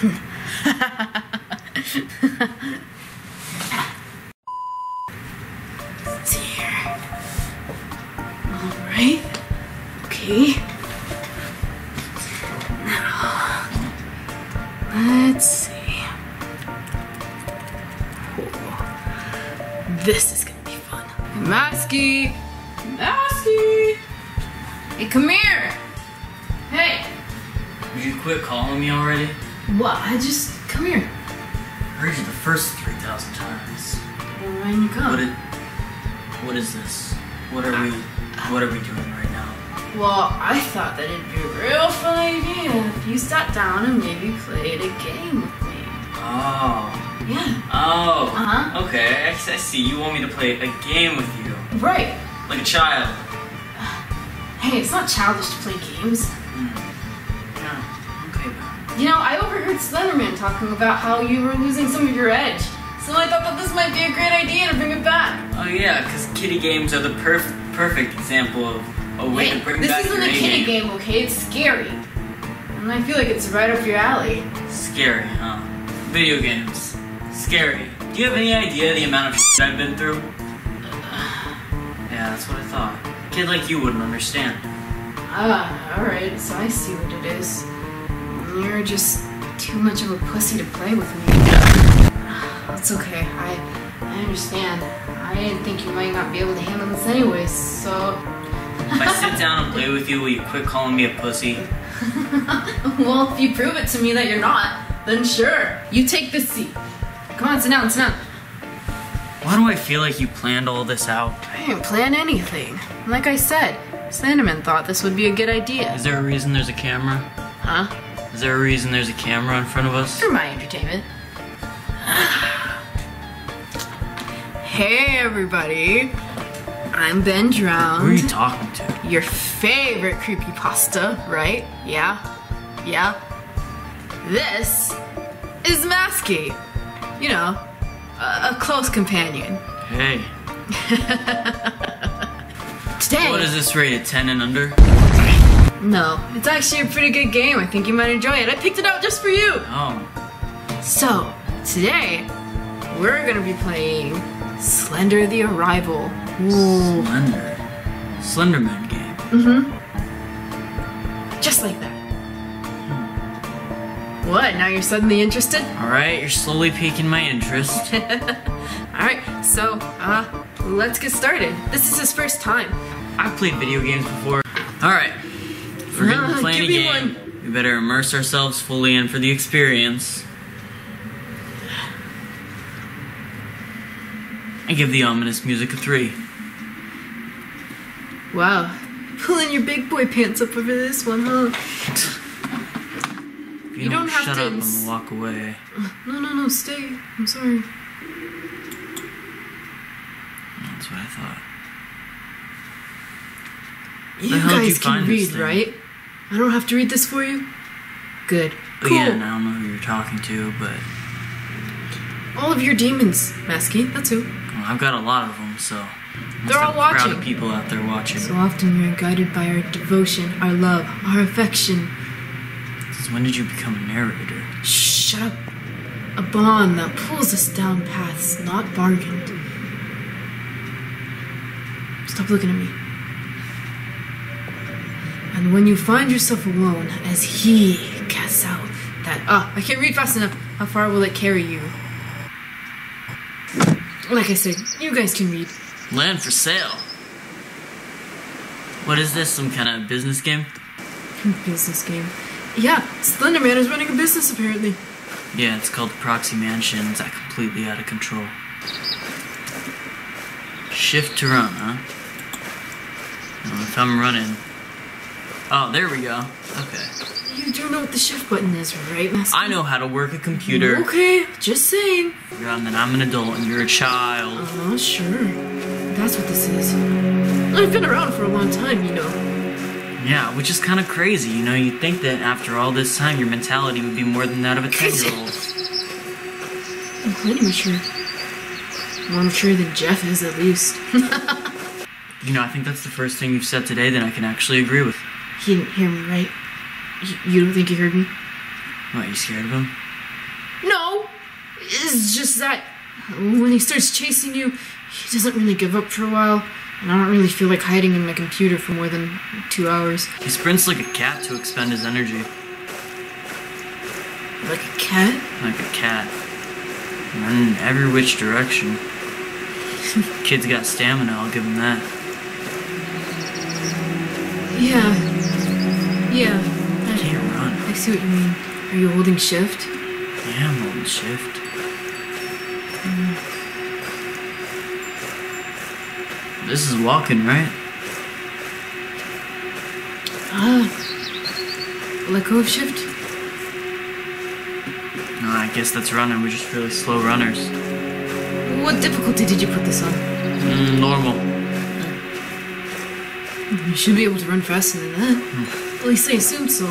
Let's here. Alright. Okay. What? I just. Come here. I heard you the first 3,000 times. Well, when you come. What it, What is this? What are we What are we doing right now? Well, I thought that it'd be a real fun idea if you sat down and maybe played a game with me. Oh. Yeah. Oh. Uh-huh. Okay, I, I see. You want me to play a game with you. Right. Like a child. Hey, it's not childish to play games. Yeah. Okay, then. You know, I overheard Slenderman talking about how you were losing some of your edge. So I thought that this might be a great idea to bring it back. Oh yeah, because kitty games are the perf- perfect example of a way Hey, to bring this back isn't your a A kiddie game, okay? It's scary. And I feel like it's right up your alley. Scary, huh? Video games. Scary. Do you have any idea the amount of shit I've been through? Yeah, that's what I thought. A kid like you wouldn't understand. Ah, alright, so I see what it is. You're just too much of a pussy to play with me. That's okay, I I understand. I didn't think you might not be able to handle this anyways, so If I sit down and play with you, will you quit calling me a pussy? well if you prove it to me that you're not, then sure. You take this seat. Come on, sit down, sit down. Why do I feel like you planned all this out? I didn't plan anything. Like I said, Slenderman thought this would be a good idea. Is there a reason there's a camera? Huh? Is there a reason there's a camera in front of us? For my entertainment. hey everybody. I'm Ben Drowned. Who are you talking to? Your favorite creepypasta, right? Yeah? Yeah? This is Masky. You know, a, a close companion. Hey. Today. What is this rated? 10 and under? No, it's actually a pretty good game. I think you might enjoy it. I picked it out just for you. Oh. So, today, we're gonna be playing Slender the Arrival. Ooh. Slender. Slenderman game. Mm-hmm. Just like that. What? Now you're suddenly interested? Alright, you're slowly piquing my interest. Alright, so, uh, let's get started. This is his first time. I've played video games before. Alright. We're gonna be playing a game, we better immerse ourselves fully in for the experience. I give the ominous music a three. Wow. Pulling your big boy pants up over this one, huh? If you, You don't, don't have shut to up, I'm gonna walk away. No, no, no, stay. I'm sorry. That's what I thought. You did you guys can read, right? I don't have to read this for you? Good. Oh Cool. yeah, I don't know who you're talking to, but All of your demons, Masky, that's who. well, I've got a lot of them, so They're all a crowd of people out there watching. So often we are guided by our devotion, our love, our affection. Since when did you become a narrator? Shut up. A bond that pulls us down paths not bargained. Stop looking at me. And when you find yourself alone, as he casts out that. Ah, I can't read fast enough. How far will it carry you? Like I said, you guys can read. Land for sale. What is this? Some kind of business game? Business game. Yeah, Slenderman is running a business apparently. Yeah, it's called Proxy Mansion. It's that completely out of control. Shift to run, huh? Well, if I'm running. Oh, there we go. Okay. You do know what the shift button is, right, Master? I know how to work a computer. Okay, just saying. Yeah, and then I'm an adult and you're a child. Oh, sure. That's what this is. I've been around for a long time, you know. Yeah, which is kind of crazy. You know, you'd think that after all this time, your mentality would be more than that of a 10 year old. I'm plenty mature. More mature than Jeff is, at least. You know, I think that's the first thing you've said today that I can actually agree with. He didn't hear me, right? You don't think he heard me? What, you scared of him? No! It's just that when he starts chasing you, he doesn't really give up for a while. And I don't really feel like hiding in my computer for more than two hours. He sprints like a cat to expend his energy. Like a cat? Like a cat. Running in every which direction. Kid's got stamina, I'll give him that. Yeah. Yeah. I, Can't run. I see what you mean. Are you holding shift? Yeah, I'm holding shift. This is walking, right? Ah. Let go of shift? No, I guess that's running. We're just really slow runners. What difficulty did you put this on? Mm, normal. You should be able to run faster than that. Hmm. At least I assumed so.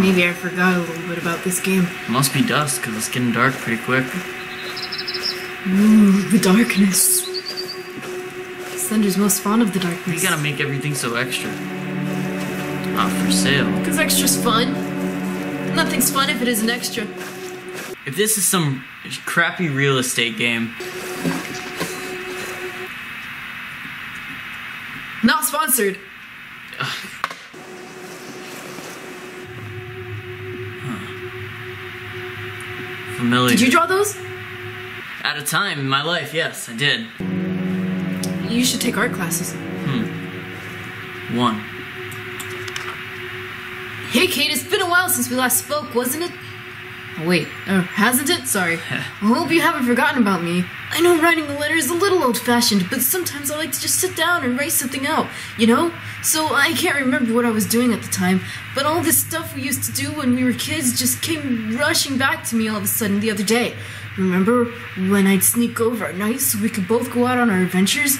Maybe I forgot a little bit about this game. Must be dusk, because it's getting dark pretty quick. Ooh, the darkness. Thunder's most fond of the You darkness. gotta make everything so extra. Not for sale. Because extra's fun. Nothing's fun if it isn't extra. If this is some crappy real estate game, Sponsored. familiar. Did you draw those? At a time in my life, yes, I did. You should take art classes. Hmm. One. Hey, Kate, it's been a while since we last spoke, wasn't it? Wait, oh, hasn't it? Sorry. I hope you haven't forgotten about me. I know writing a letter is a little old fashioned, but sometimes I like to just sit down and write something out, you know? So I can't remember what I was doing at the time, but all this stuff we used to do when we were kids just came rushing back to me all of a sudden the other day. Remember when I'd sneak over at night so we could both go out on our adventures?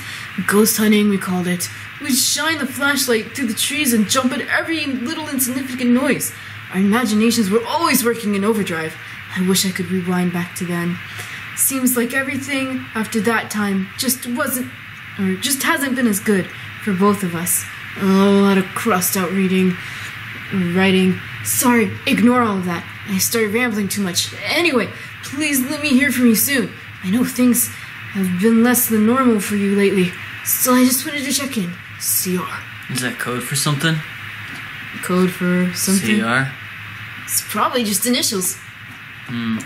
Ghost hunting, we called it. We'd shine the flashlight through the trees and jump at every little insignificant noise. Our imaginations were always working in overdrive. I wish I could rewind back to then. Seems like everything after that time just wasn't, or just hasn't been as good for both of us. A lot of crossed out reading, writing. Sorry, ignore all of that. I started rambling too much. Anyway, please let me hear from you soon. I know things have been less than normal for you lately, so I just wanted to check in. CR. Is that code for something? Code for something? CR? It's probably just initials. Hmm.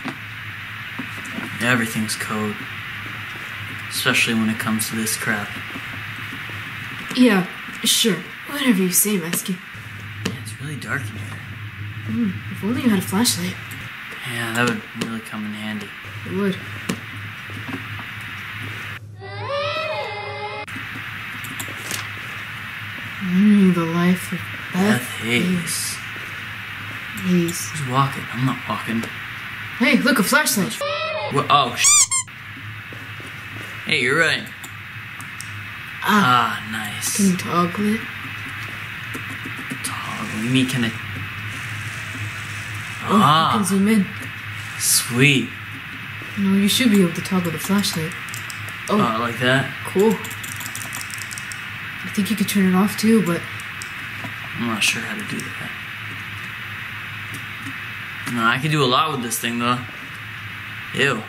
Everything's code. Especially when it comes to this crap. Yeah, sure. Whatever you say, Masky. Yeah, it's really dark in here. Hmm. If only you had a flashlight. Yeah, that would really come in handy. It would. Mm, the life of Beth Beth Hayes. Hayes. Who's walking? I'm not walking. Hey, look, a flashlight. What? Oh, sh- Hey, you're right. Ah, Ah, nice. can you toggle it? Toggle. You mean can I? Oh, you Ah, can zoom in. sweet. No, you should be able to toggle the flashlight. Oh, Oh, like that? cool. I think you could turn it off too, but I'm not sure how to do that. No, I can do a lot with this thing though. Ew.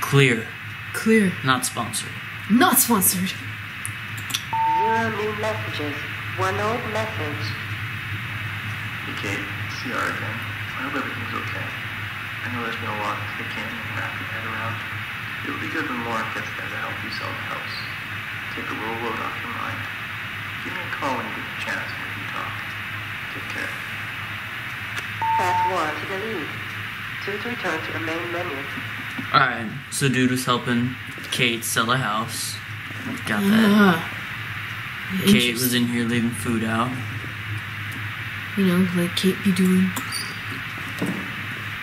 Clear. clear. Not sponsored. Not sponsored. Zero new messages. One old message. Hey Kate, it's CR again. I hope everything's okay. I know there's been a lot to take in and wrap your head around. It would be good when Lauren gets there to help you sell the house. Take a little load off your mind. Give me a call when you get the chance and we can talk. Take care. Press 1 to delete. 2 to return to the main menu. Alright, so dude was helping Kate sell a house. Got that. Ah. Kate was in here leaving food out. You know, like Kate be doing.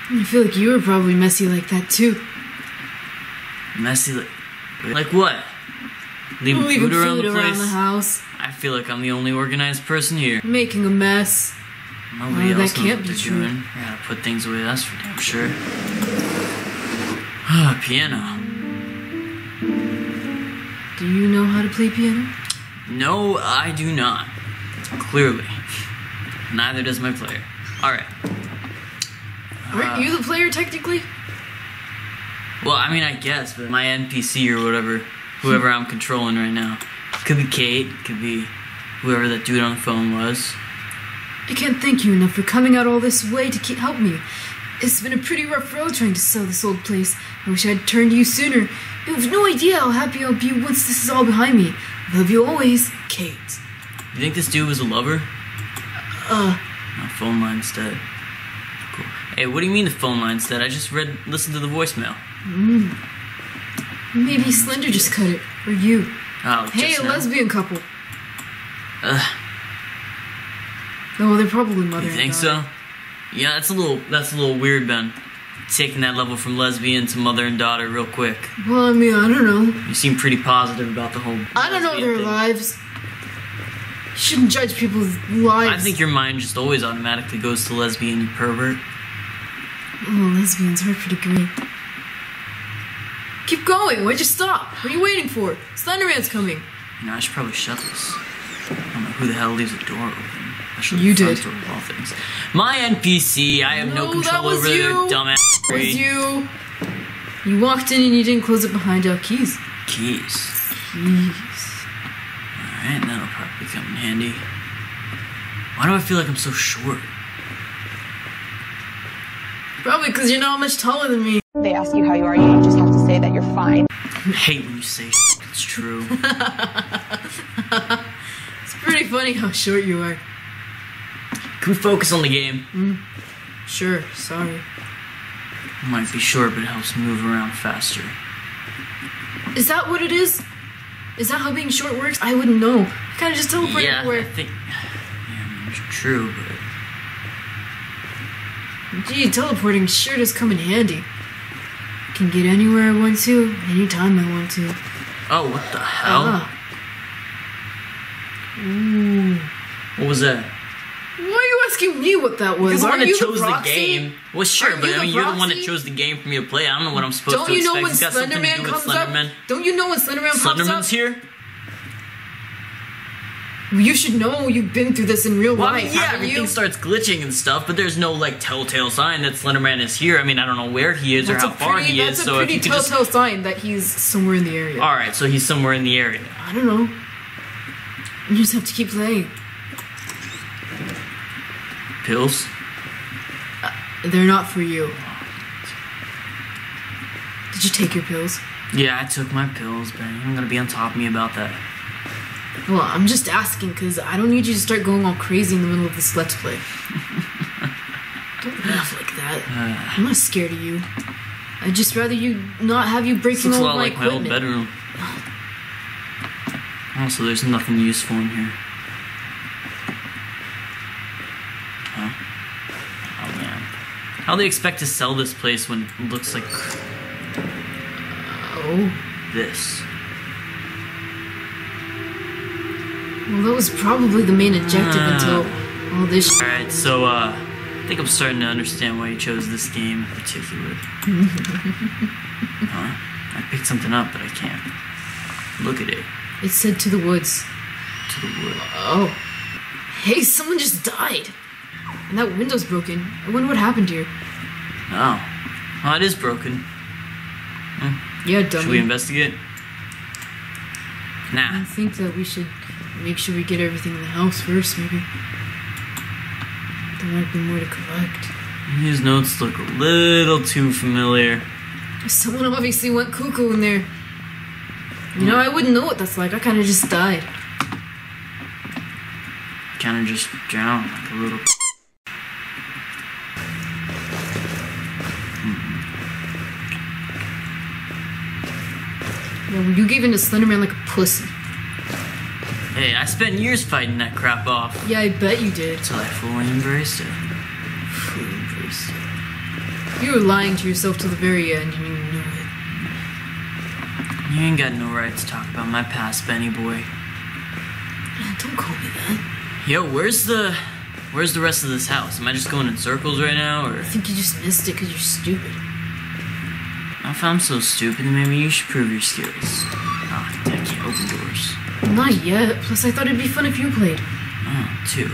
I feel like you were probably messy like that too. Messy like, like what? Leaving, Leaving food around the around the house, I feel like I'm the only organized person here. making a mess. Nobody that else knows can't what be they're true. doing. Gotta put things away, that's for damn sure. Ah, piano. Do you know how to play piano? No, I do not. Clearly. Neither does my player. All right. Aren't you the player technically? Well, I mean, I guess, but my NPC or whatever, whoever I'm controlling right now, could be Kate, could be whoever that dude on the phone was. I can't thank you enough for coming out all this way to ke- help me. It's been a pretty rough road trying to sell this old place. I wish I'd turned to you sooner. You have no idea how happy I'll be once this is all behind me. Love you always, Kate. You think this dude was a lover? Uh, My phone line's dead. Cool. Hey, what do you mean the phone line's dead? I just read, listened to the voicemail. maybe Slender just cut it. Or you. Oh, Hey, a now. lesbian couple. Ugh, Oh, they're probably mother you think so? Yeah, that's a little, that's a little weird, Ben. Taking that level from lesbian to mother and daughter real quick. Well, I mean, I don't know. You seem pretty positive about the whole. I don't know their thing. lives. You shouldn't judge people's lives. I think your mind just always automatically goes to lesbian, pervert. Oh, lesbians are pretty great. Keep going. Why'd you stop? What are you waiting for? Slenderman's coming. You know, I should probably shut this. I don't know who the hell leaves a door open. Especially You did. door all things. My NPC, I have no, No, control that was over their you. dumbass Was brain. you? You walked in and you didn't close it behind you. Keys. Keys. Keys. Alright, that'll probably come in handy. Why do I feel like I'm so short? Probably because you're not much taller than me. They ask you how you are, you just have to say that you're fine. I hate when you say it's true. It's pretty funny how short you are. Can we focus on the game? Mm. Sure. Sorry. Might be short, but it helps move around faster. Is that what it is? Is that how being short works? I wouldn't know. I kind of just teleport yeah, I everywhere. think. Yeah, I mean, it's true, but. Gee, teleporting sure does come in handy. Can get anywhere I want to, anytime I want to. Oh, what the hell? Ah. Ooh. What was that? Why are you asking me what that was? You're the one that you chose the, proxy? game. Well, sure, but you I the mean, you're the one that chose the game for me to play. I don't know what I'm supposed Don't to you know expect. when It's got something to Slenderman comes Slenderman. up? Don't you know when Slenderman pops up? Slenderman's here? Well, You should know. You've been through this in real Well, I life, mean, yeah, everything you? starts glitching and stuff, but there's no like telltale sign that Slenderman is here. I mean, I don't know where he is That's or a how far pretty, he that's is. a So if pretty you could just, telltale sign that he's somewhere in the area. all right, so he's somewhere in the area. I don't know. You just have to keep playing. Pills? Uh, they're not for you. Did you take your pills? Yeah, I took my pills, but you're gonna be on top of me about that. Well, I'm just asking because I don't need you to start going all crazy in the middle of this let's play. don't laugh like that. Uh. I'm not scared of you. I'd just rather you not have you breaking looks a all lot my like my old equipment. bedroom. Also, there's nothing useful in here. Huh? Oh man. How they expect to sell this place when it looks like Oh, this? Well, that was probably the main objective Ah. until all this. Sh- Alright, so uh I think I'm starting to understand why you chose this game in particular. huh? I picked something up, but I can't. Look at it. it said to the woods. To the woods. Oh, hey, someone just died, and that window's broken. I wonder what happened here. Oh. Oh, it is broken. Yeah, Should we investigate? Now. I think that we should make sure we get everything in the house first, maybe. There might be more to collect. These notes look a little too familiar. Someone obviously went cuckoo in there. You know, I wouldn't know what that's like. I kind of just died. Kind of just drowned like a little. Yeah, well, you gave in to Slenderman like a pussy. Hey, I spent years fighting that crap off Yeah, I bet you did. until I fully embraced it. Fully embraced it. You were lying to yourself to the very end, and you knew it. You ain't got no right to talk about my past, Benny boy. Don't call me that. Yo, where's the, where's the rest of this house? Am I just going in circles right now, or? I think you just missed it because you're stupid. If I'm so stupid, maybe you should prove your skills. Ah, I can't open doors. Not yet. Plus, I thought it'd be fun if you played. Oh, two.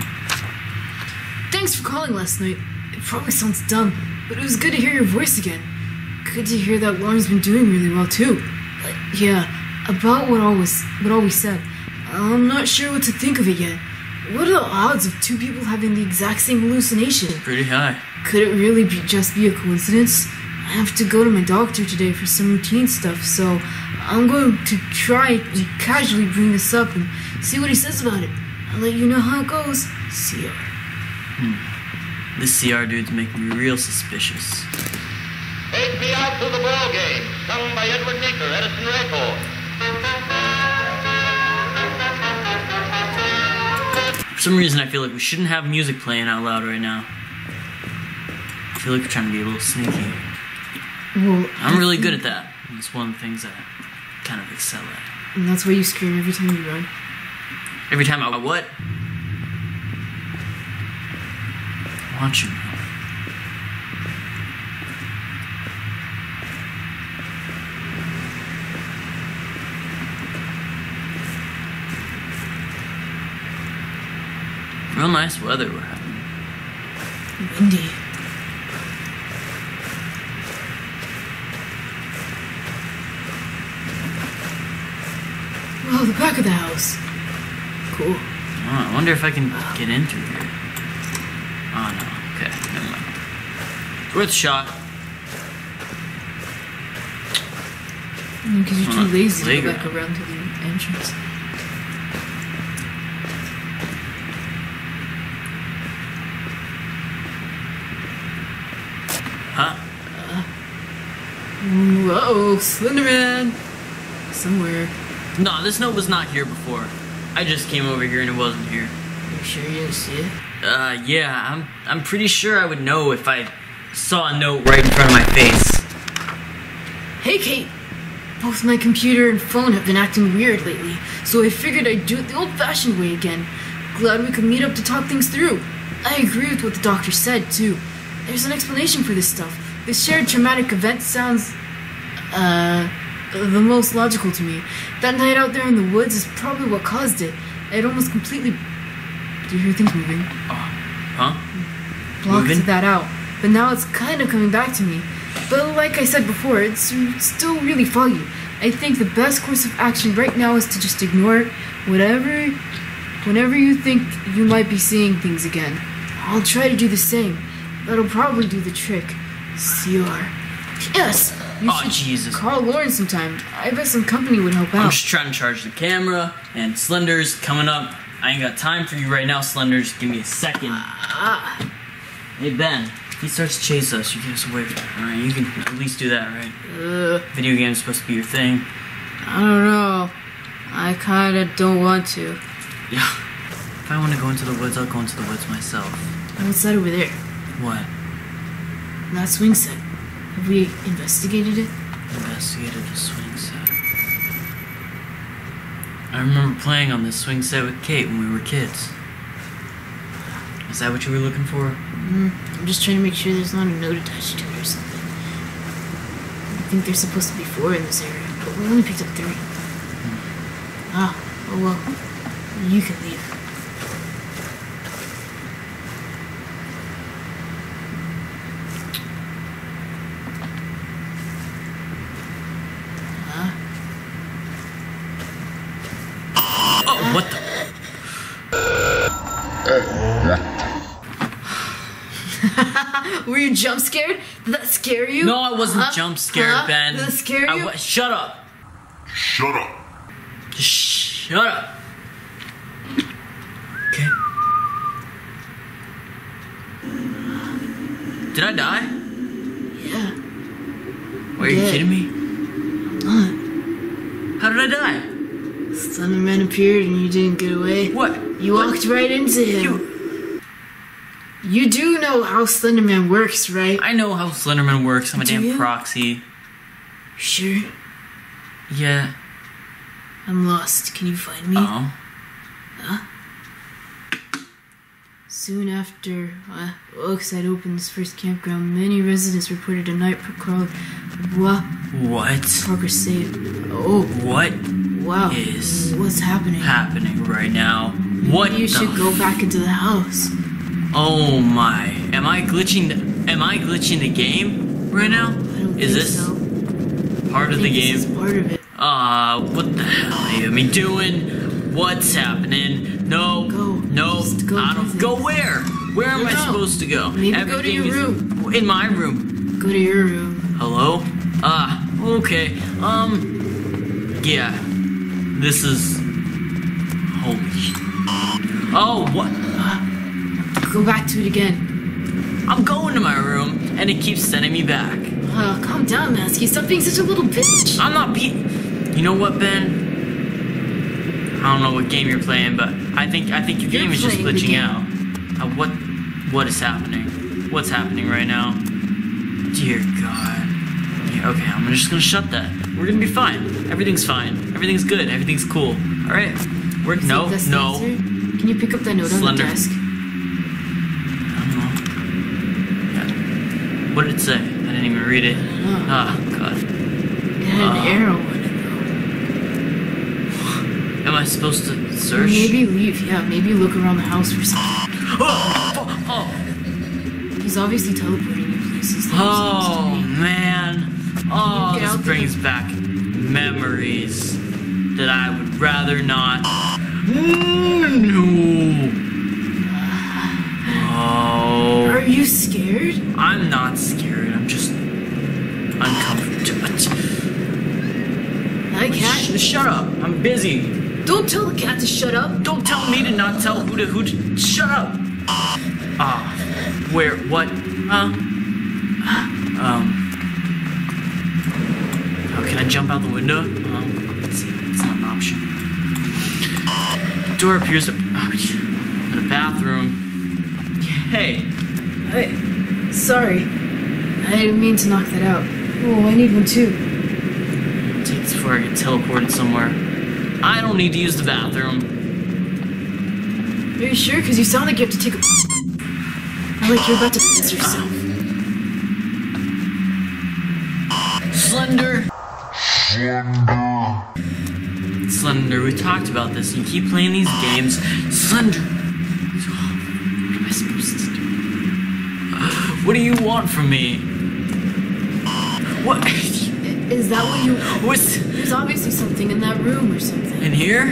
thanks for calling last night. It probably sounds dumb, but it was good to hear your voice again. Good to hear that Lauren's been doing really well too. But yeah, about what all was what all we said. I'm not sure what to think of it yet. What are the odds of two people having the exact same hallucination? Pretty high. Could it really be just be a coincidence? I have to go to my doctor today for some routine stuff, so I'm going to try to casually bring this up and see what he says about it. I'll let you know how it goes. CR. Hmm. This CR dude's making me real suspicious. Take me out to the ball game, sung by Edward Meeker, Edison Records. For some reason, I feel like we shouldn't have music playing out loud right now. I feel like we're trying to be a little sneaky. Well, I'm really good at that. It's one of the things that I kind excel at. and that's why you scream every time you run. Every time I what? Want you? Real nice weather we're having. Windy. Wow, the back of the house. Cool. Oh, I wonder if I can get in through here. Oh no. Okay, never mind. It's worth a shot. Because you're too lazy to go back around to the entrance. Huh? Uh, whoa, Slenderman! Somewhere. No, this note was not here before. I just came over here and it wasn't here. You sure you didn't see it? Uh, yeah, I'm I'm pretty sure I would know if I saw a note right in front of my face. Hey, Kate! Both my computer and phone have been acting weird lately, so I figured I'd do it the old fashioned way again. Glad we could meet up to talk things through. I agree with what the doctor said, too. There's an explanation for this stuff. This shared traumatic event sounds, uh, the most logical to me. That night out there in the woods is probably what caused it. It almost completely. Do you hear things moving? Uh, huh? blocked Moving? that out. But now it's kind of coming back to me. But like I said before, it's still really foggy. I think the best course of action right now is to just ignore. Whatever, whenever you think you might be seeing things again, I'll try to do the same. That'll probably do the trick. CR. Yes. You Oh, Jesus. call Lauren sometime. I bet some company would help out. I'm just trying to charge the camera, and Slender's coming up. I ain't got time for you right now, Slenders. Give me a second. Hey, Ben. He starts to chase us, you get us away from him, alright? You can at least do that, right? Uh, Video game's supposed to be your thing. I don't know. I kinda don't want to. Yeah. If I want to go into the woods, I'll go into the woods myself. What's that over there? What? That swing set. Have we investigated it? Investigated the swing set. I remember playing on this swing set with Kate when we were kids. Is that what you were looking for? I'm just trying to make sure there's not a note attached to it or something. I think there's supposed to be four in this area, but we only picked up three. Ah, oh well. You can leave. Oh, what the? Were you jump scared? Did that scare you? No, I wasn't Huh? jump scared, Huh? Ben. Did that scare I you? wa- shut up. Shut up. Just shut up. Okay. Did I die? Yeah. Wait, are you did. kidding me? How did I die? Slenderman appeared and you didn't get away. What? You walked right into him. You- You do know how Slenderman works, right? I know how Slenderman works. I'm a Do damn you? proxy. Sure. Yeah. I'm lost. Can you find me? Oh. Huh? Soon after uh, Oakside opened its first campground, many residents reported a night prowler. Wow, What? progress saved. Oh, What wow. is What's happening? happening right now? What you should go back into the house. Oh my. Am I glitching the, am I glitching the game right now? Is this so. part of the game? This is part of it. Uh, what the hell are you me doing? What's happening? No, Go. no, go I do don't go where? Where am I supposed to go? Maybe go to your room. in my room. Go to your room. Hello? Ah, okay. Um, yeah. This is holy. Oh, what? Go back to it again. I'm going to my room, and it keeps sending me back. Uh, calm down, Masky. Stop being such a little bitch. I'm not be. You know what, Ben? I don't know what game you're playing, but I think I think your You're game is just glitching out. Uh, what what is happening? What's happening right now? Dear God. Yeah, okay, I'm just gonna shut that. We're gonna be fine. Everything's fine. Everything's good. Everything's cool. All right. We're no no. Can you pick up that note Slender. on the desk? I don't know. Yeah. What did it say? I didn't even read it. Ah, God. It had an Uh, arrow on it. though. Am I supposed to search? Maybe leave. Yeah, maybe look around the house for something. Oh, fu- oh. He's obviously teleporting you places. Oh to man. Oh, this brings back memories that I would rather not. No. Oh, Are you scared? I'm not scared. I'm just uncomfortable. I can't. Sh- shut up. I'm busy. Don't tell the cat to shut up. Don't tell me to not tell who to who to. Shut up. Ah, where? What? Huh? Um. Oh, can I jump out the window? Um, let's see. It's not an option. Door appears to, ouch, in a bathroom. Hey, I, sorry. I didn't mean to knock that out. Oh, I need one too. take this before I get teleported somewhere. I don't need to use the bathroom. Are you sure? Because you sound like you have to take a. Or like you're about to piss yourself. Slender! Slender. Slender, we talked about this. You keep playing these games. Slender. What am I supposed to do? What do you want from me? What? Is that what you? What's There's obviously something in that room or something. in here?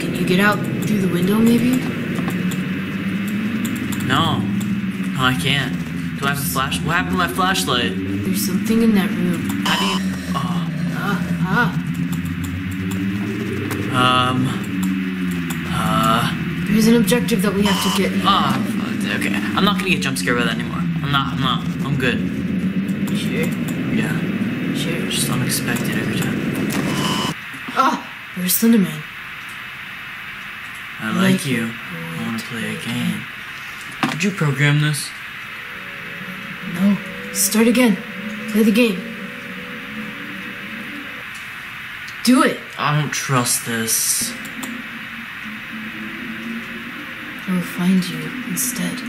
Can you get out through the window, maybe? No. No, I can't. Do I have a flash? What happened to my flashlight? There's something in that room. How do you? Oh. Ah, ah. Um. Uh. There's an objective that we have to get. Ah. fuck, okay. I'm not gonna get jump scared by that anymore. I'm not. I'm not. I'm good. Sure, Yeah. sure. Just unexpected every time. Ah, where's Slenderman? I like you. I want to play a game. Did you program this? No. Start again. Play the game. Do it. I don't trust this. I will find you instead.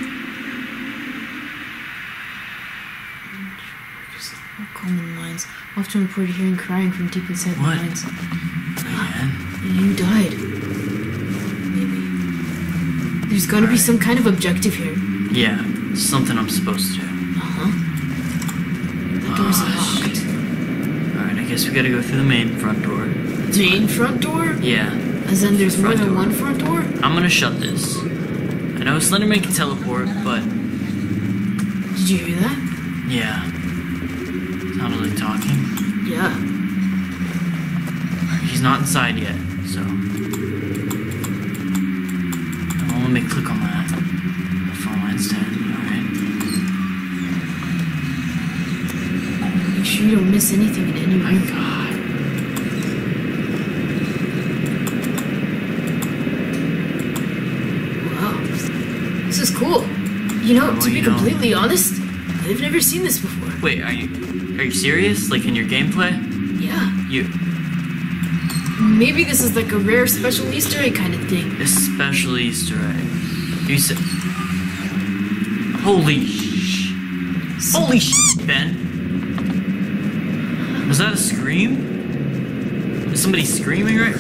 More common Often reported hearing crying from deep inside the What? mines. Again? You died. Maybe. There's gotta be some kind of objective here. Yeah. Something I'm supposed to do. Uh-huh. The door's Ah, locked. Alright, I guess we gotta go through the main front door. The Main front door? Yeah. As in there's more than door. one front door? I'm gonna shut this. I know Slenderman can teleport, but Did you hear that? yeah. Talking. Yeah. He's not inside yet, so. Oh, let me click on that. The phone line's dead. Alright. Make sure you don't miss anything in any My god. Wow. This is cool. You know, to be you know. completely honest, I've never seen this before. Wait, are you are you serious? Like in your gameplay? Yeah. You Maybe this is like a rare special Easter egg kind of thing. a special Easter egg. You said Holy sh Holy sh Ben. Was that a scream? Is somebody screaming right?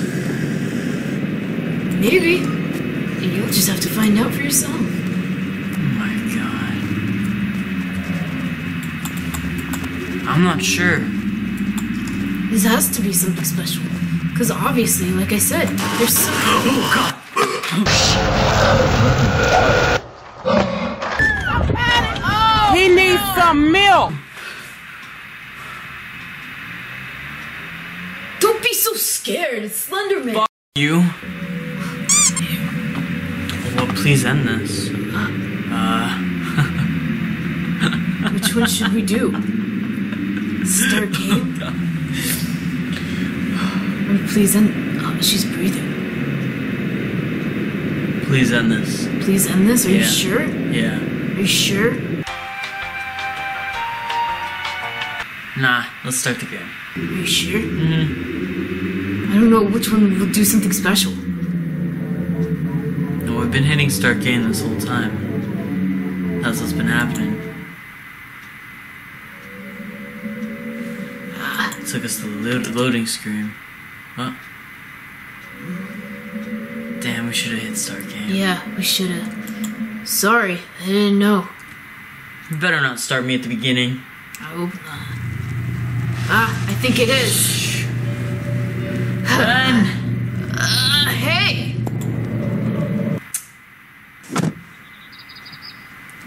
Maybe. And you'll just have to find out for yourself. I'm not sure. This has to be something special. Because obviously, like I said, there's some. Oh god. He needs some milk. Don't be so scared. It's Slenderman. Fuck You. Well, please end this. Uh, Which one should we do? Start game? Please end. Oh, she's breathing. please end this. Please end this. Are you sure? Yeah. Are you sure? Nah, let's start the game. Are you sure? Mm-hmm. I don't know which one will do something special. No, we've been hitting start game this whole time. That's what's been happening. Took us to the lo- loading screen. What? Damn, we should have hit start game. Yeah, we should have. Sorry, I didn't know. You better not start me at the beginning. I hope not. Ah, I think it is. Ben! Uh, hey!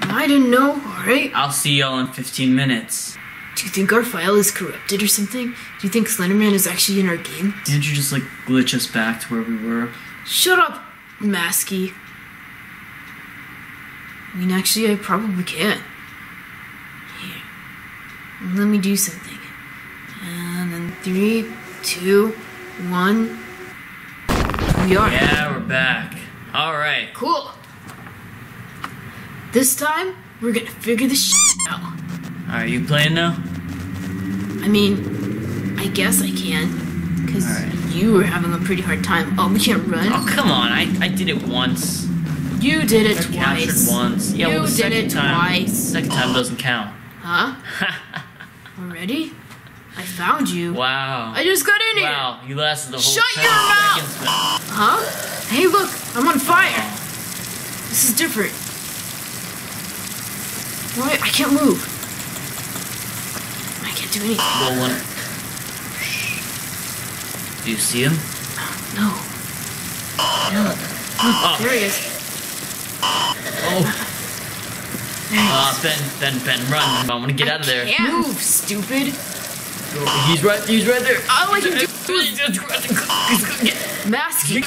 I didn't know, alright? I'll see y'all in 15 minutes. Do you think our file is corrupted or something? Do you think Slenderman is actually in our game? Didn't you just like glitch us back to where we were? Shut up, Masky. I mean, actually, I probably can. Here. Let me do something. And then three, two, one. We are. Yeah, we're back. Alright. Cool. This time, we're gonna figure this shit out. Are you playing now? I mean, I guess I can. Because Alright. you were having a pretty hard time. Oh, we can't run? Oh, come on. I, I did it once. You did it I twice. once. Yeah, you well, did it time, twice. Second time doesn't count. Huh? Already? I found you. Wow. I just got in here. Wow, you lasted the whole Shut your mouth! seconds. Huh? Hey, look, I'm on fire. This is different. Why? I can't move. I can't do anything. Well, one. Do you see him? No. No. Oh, There he is. oh. Uh, Ben, Ben, Ben, run. I want to get out of there. Can't move, stupid. He's right, he's right there. All I can do is Masky.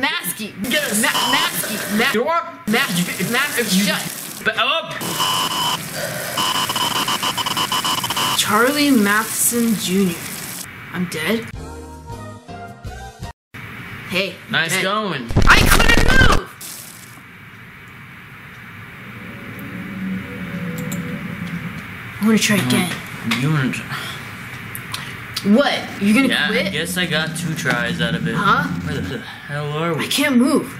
Masky. Get us. Ma- Masky. Ma- You're up. Ma- Masky. Shut. Ba- Up. Charlie Matheson Jr. I'm dead. Hey. Nice dead. going. I couldn't move. I want to try again. You and What? You're gonna yeah, I guess I got two tries out of it. Huh? Where the hell are we? I can't move.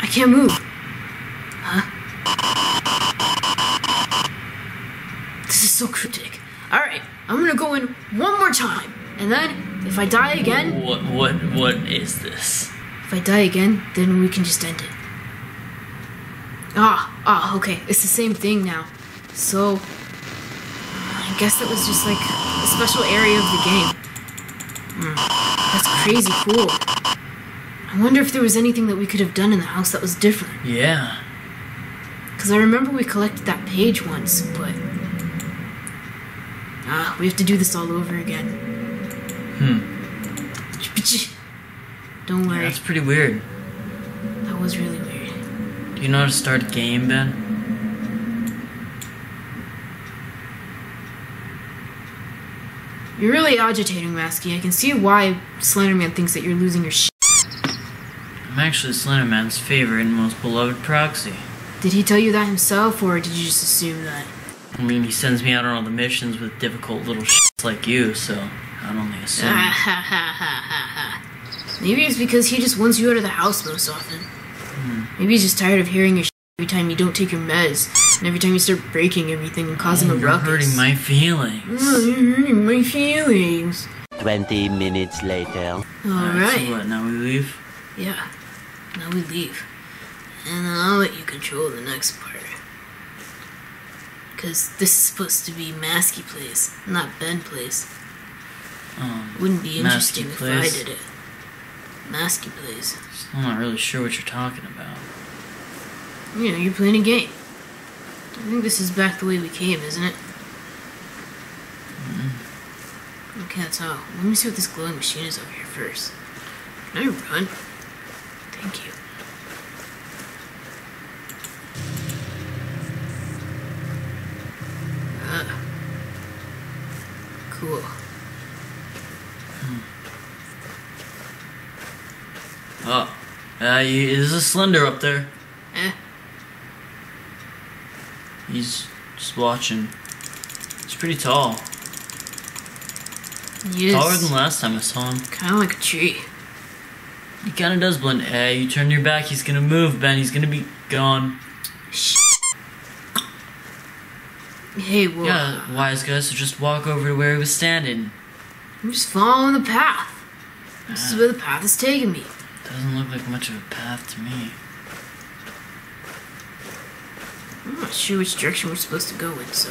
I can't move. Huh? This is so cryptic. Alright, I'm gonna go in one more time. And then, if I die again, What what what is this? if I die again, then we can just end it. Ah, ah, okay. It's the same thing now. So, I guess that was just like a special area of the game. Hmm, that's crazy cool. I wonder if there was anything that we could have done in the house that was different. Yeah. Because I remember we collected that page once, but. Ah, we have to do this all over again. Hmm. Don't worry, That's pretty weird. that was really weird. Do you know how to start a game, Ben? You're really agitating, Masky. I can see why Slenderman thinks that you're losing your shit. I'm actually Slenderman's favorite and most beloved proxy. Did he tell you that himself, or did you just assume that? I mean, he sends me out on all the missions with difficult little shits like you, so I'd only assume. Maybe it's because he just wants you out of the house most often. Hmm. Maybe he's just tired of hearing your shit every time you don't take your meds, and every time you start breaking everything and causing a ruckus. You're ruckus. hurting my feelings. Oh, you're hurting my feelings. 20 minutes later. Alright. So what? Now we leave. Yeah. Now we leave. And I'll let you control the next part. Because this is supposed to be Masky Place, not Ben Place. Um, Wouldn't be interesting if? I did it. Masky Place. I'm not really sure what you're talking about. You know, you're playing a game. I think this is back the way we came, isn't it? I can't tell. Let me see what this glowing machine is over here first. Can I run? Thank you. Cool. Oh, uh, he- there's a Slender up there. Eh? He's just watching. He's pretty tall. Yes. Taller than last time I saw him. Kind of like a tree. He kind of does blend. Hey, you turn your back, he's gonna move, Ben. He's gonna be gone. Hey, well, Yeah, wise guy, so just walk over to where he was standing. I'm just following the path. This is Ah. where the path is taking me. Doesn't look like much of a path to me. I'm not sure which direction we're supposed to go in, so.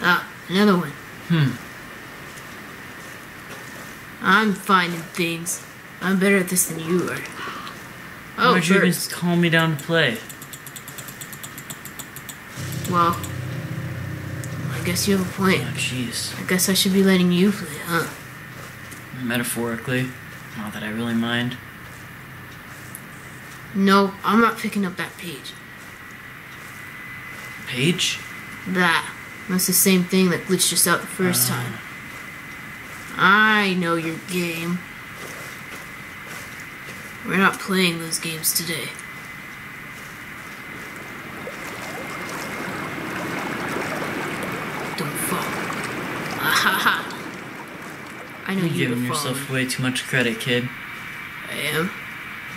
Ah, another one. Hmm. I'm finding things. I'm better at this than you are. Why Oh, would you even birds. calm me down to play? Well, I guess you have a point. Oh, point. jeez. I guess I should be letting you play, huh? Metaphorically. Not that I really mind. No, I'm not picking up that page. Page? That. That's the same thing that glitched us out the first Ah. time. I know your game. We're not playing those games today. Don't fall. Ahaha. I know You're you giving yourself falling. way too much credit, kid. I am.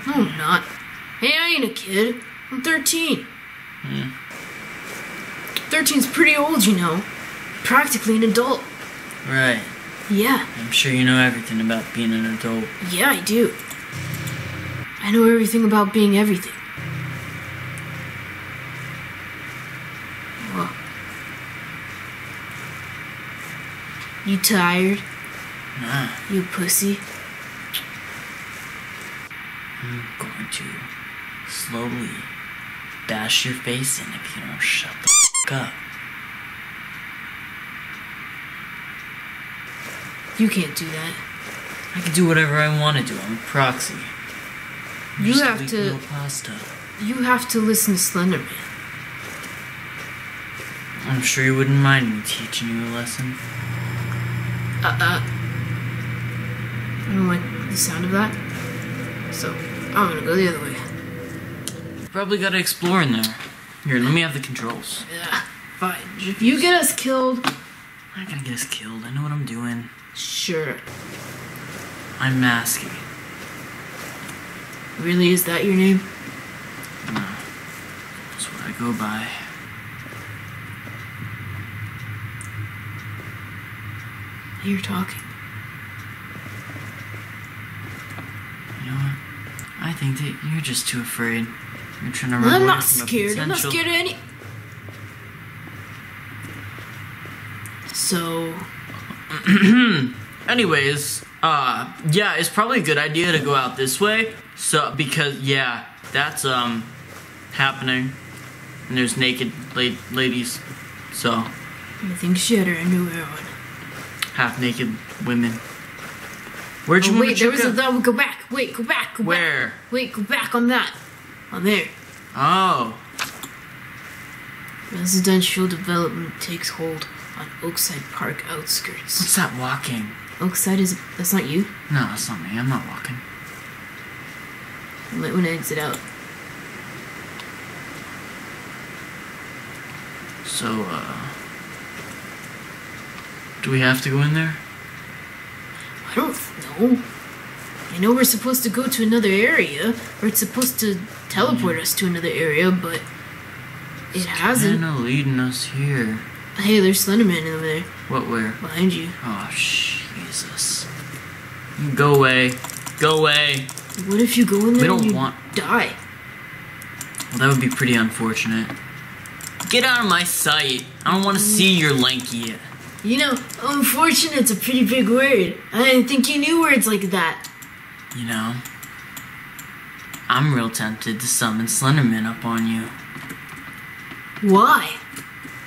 No, I'm not. Hey, I ain't a kid. I'm 13. Hmm. 13's pretty old, you know. Practically an adult. Right. Yeah, I'm sure you know everything about being an adult. yeah, I do. I know everything about being everything. Well, you tired? Nah, You pussy? I'm going to slowly bash your face in if you don't shut the f up. You can't do that. I can do whatever I want to do. I'm a proxy. You just have to- little pasta. You have to listen to Slenderman. I'm sure you wouldn't mind me teaching you a lesson. Uh, uh. I don't like the sound of that. So, I'm gonna go the other way. You probably gotta explore in there. Here, let me have the controls. Yeah, fine. If you get us killed, I'm not gonna get us killed. I know what I'm doing. sure. I'm masky. Really, is that your name? No. That's what I go by. You're talking. You know what? I think that you're just too afraid. You're trying to run I'm not scared. I'm not scared of any. So, Anyways, uh, yeah, it's probably a good idea to go out this way. So because yeah, that's um happening, and there's naked la- ladies, so I think she had her underwear on. half naked women. Where'd you Oh, wait, there was a. That, go back. Wait, go back. Go Where? Back. Wait, go back on that. On there. Oh, Residential development takes hold on Oakside Park outskirts. what's that walking? Oakside is. That's not you? No, that's not me. I'm not walking. You might want to exit out. So, uh, do we have to go in there? I don't know. I know we're supposed to go to another area, or it's supposed to teleport us to another area, but it hasn't. Kinda leading us here. Hey, there's Slenderman over there, What? Where? behind you. Oh, Jesus. Go away. Go away. What if you go in there We don't and you want- die? Well, that would be pretty unfortunate. Get out of my sight. I don't want to see your lanky. You know, unfortunate's a pretty big word. I didn't think you knew words like that. You know, I'm real tempted to summon Slenderman up on you. Why?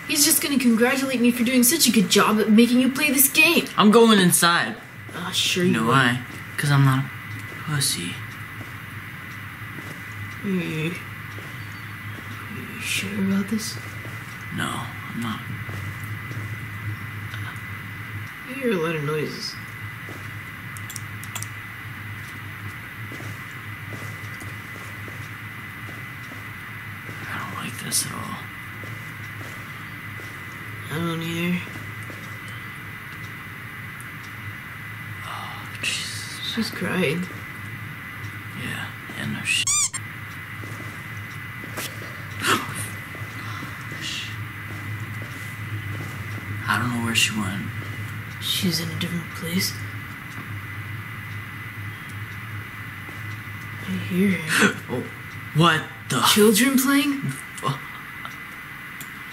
He's just gonna congratulate me for doing such a good job at making you play this game. I'm going inside. Ah, sure You you know will. why? Because I'm not pussy. You, you sure about this? No, I'm not. I hear a lot of noises. I don't like this at all. I don't either. Oh, Jesus. She's crying. Yeah, yeah, no shit. I don't know where she went. She's in a different place. I hear her. Oh, what the Children playing?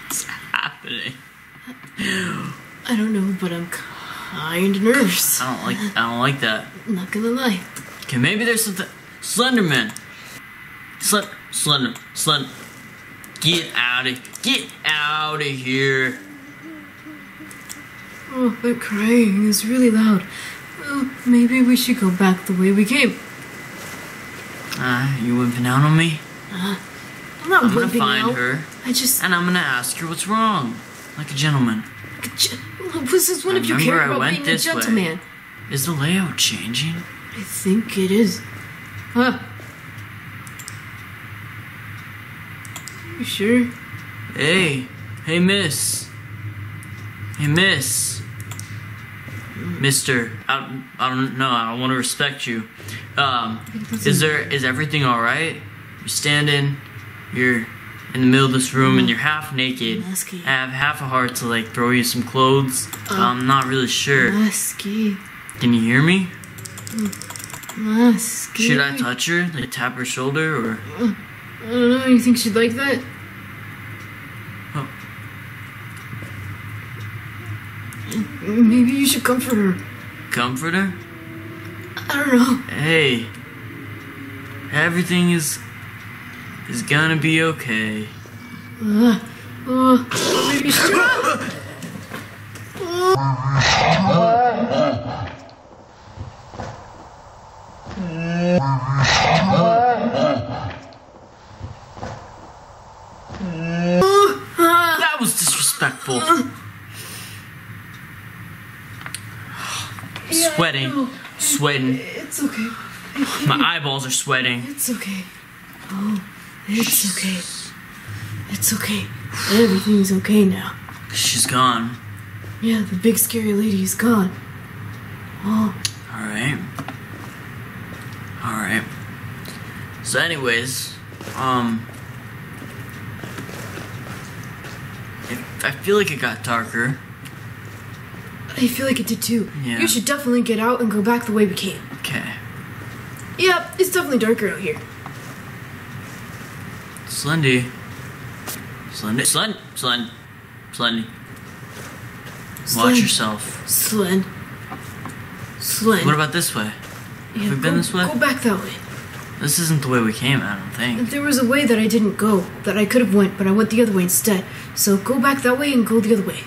What's happening? I don't know, but I'm kind nervous. I don't like. I don't like that. I'm not gonna lie. Okay, maybe there's something. Slenderman. Slend. Slender. Slend. Get out of. Get out of here. Oh, that crying is really loud. Well, maybe we should go back the way we came. Ah, you whipping out on me? I'm not I'm gonna find out. her I just. and I'm gonna ask her what's wrong, like a gentleman. Was this is one I of you remember care I about went being a this way. gentleman. Is the layout changing? I think it is. Huh? You sure? Hey, hey, miss. Hey, miss. Mister, I, I don't know. I want to respect you. Um, is there is everything all right? You're standing. You're in the middle of this room and you're half naked. I have half a heart to like throw you some clothes. I'm not really sure. Masky. Can you hear me? Masky. Should I touch her? Like tap her shoulder or? I don't know. You think she'd like that? Oh. Maybe you should comfort her. Comfort her? I don't know. Hey, everything is is gonna be okay. Uh, uh, maybe she. That was disrespectful. Yeah, Sweating, sweating. It's okay. My eyeballs are sweating. It's okay. Oh, it's okay. It's okay. Everything's okay now. She's gone. Yeah, the big scary lady is gone. Oh, All right. All right. So, anyways, um, it, I feel like it got darker. I feel like it did too. Yeah. You should definitely get out and go back the way we came. Okay. Yeah, it's definitely darker out here. Slendy. Slendy. Slend. Slend. Slendy. Watch yourself. Slen. Slen. What about this way? Yeah, we been this way? Go back that way. This isn't the way we came, I don't think. There was a way that I didn't go, that I could have went, but I went the other way instead. So go back that way and go the other way.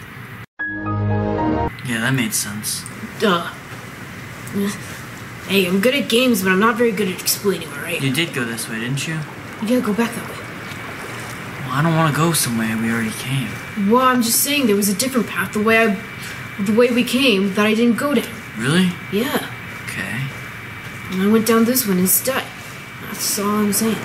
Yeah, that made sense. Duh. Hey, I'm good at games, but I'm not very good at explaining, alright? You did go this way, didn't you? Yeah, go back that way. Well, I don't want to go somewhere we already came. Well, I'm just saying there was a different path, the way I, the way we came, that I didn't go down. Really? Yeah. And I went down this one instead. That's all I'm saying.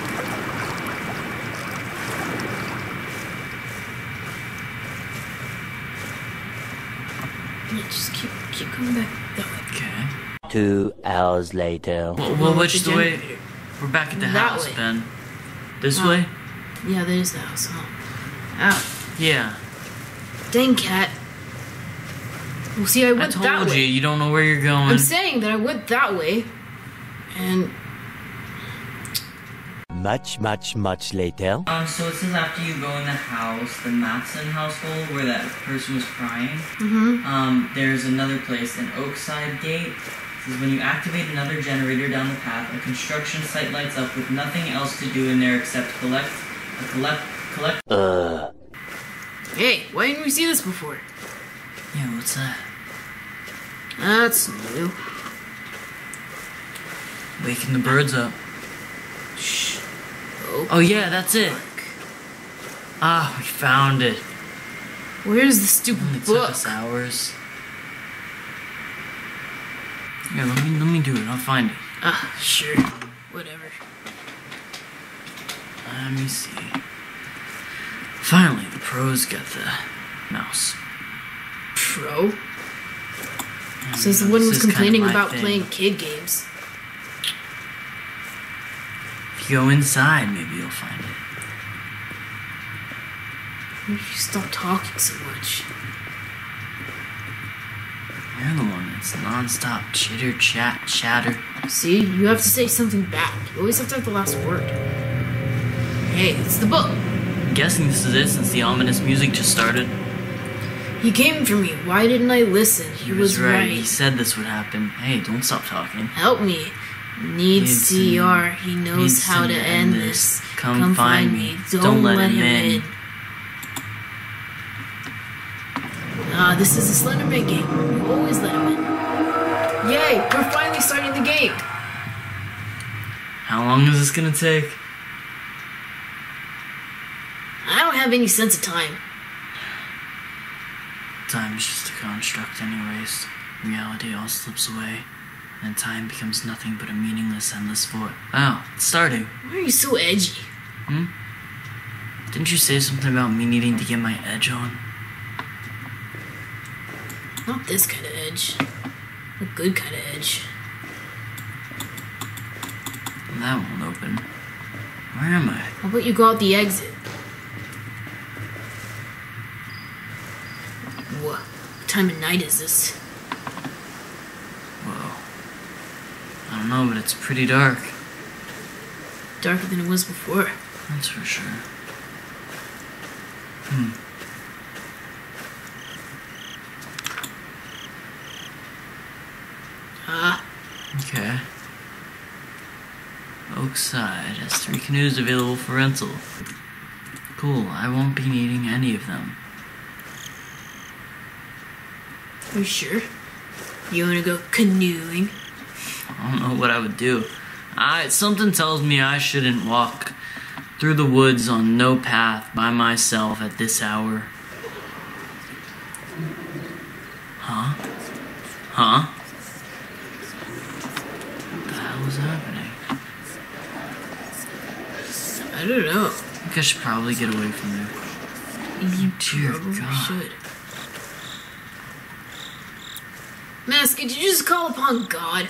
Yeah, just keep keep going back that way. Okay. Two hours later. Well, Well, well which what's the the way? We're back at the That house, way. Ben. This Oh. way? Yeah, there's the house. Huh? Ow, Yeah. dang cat. Well, see, I I went that told you, way. you don't know where you're going. I'm saying that I went that way, And Much, much, much later. Um, so it says after you go in the house, the Matson household, where that person was crying, Mhm. um, there's another place, an Oakside Gate. It says when you activate another generator down the path, a construction site lights up with nothing else to do in there except collect, a collect, collect. Uh, hey, why didn't we see this before? Yeah, what's that? That's new. Waking the birds up. Shh. Oh yeah, that's it. Ah, we found it. Where's the stupid Only took us hours. Here, let me let me do it. I'll find it. Ah, sure. Whatever. Let me see. Finally, the pros got the mouse. Pro? Says the one was complaining about thing. playing kid games. Go inside, maybe you'll find it. Why did you stop talking so much? You're the one that's non-stop chitter chat chatter. See, you have to say something back. You always have to have the last word. Hey, it's the book. I'm guessing this is it since the ominous music just started. He came for me. Why didn't I listen? He, was, right. He said this would happen. Hey, don't stop talking. Help me. Needs CR. He knows how to end this. this. Come find me. Don't, let, him in. Ah, this is a Slenderman game. You always let him in. Yay! We're finally starting the game. How long is this gonna take? I don't have any sense of time. Time is just a construct, anyways. Reality all slips away, and time becomes nothing but a meaningless, endless void. Wow, it's starting. Why are you so edgy? Hmm? Didn't you say something about me needing to get my edge on? Not this kind of edge. A good kind of edge. That won't open. Where am I? How about you go out the exit? What time of night is this? Whoa. I don't know, but it's pretty dark. Darker than it was before. That's for sure. Hmm. Ah, Okay. Oakside has three canoes available for rental. Cool, I won't be needing any of them. are you sure? You wanna go canoeing? I don't know what I would do. I something tells me I shouldn't walk through the woods on no path by myself at this hour. Huh? Huh? What the hell is happening? I don't know. I think I should probably get away from there. You Dear God. should. Mask, did you just call upon God?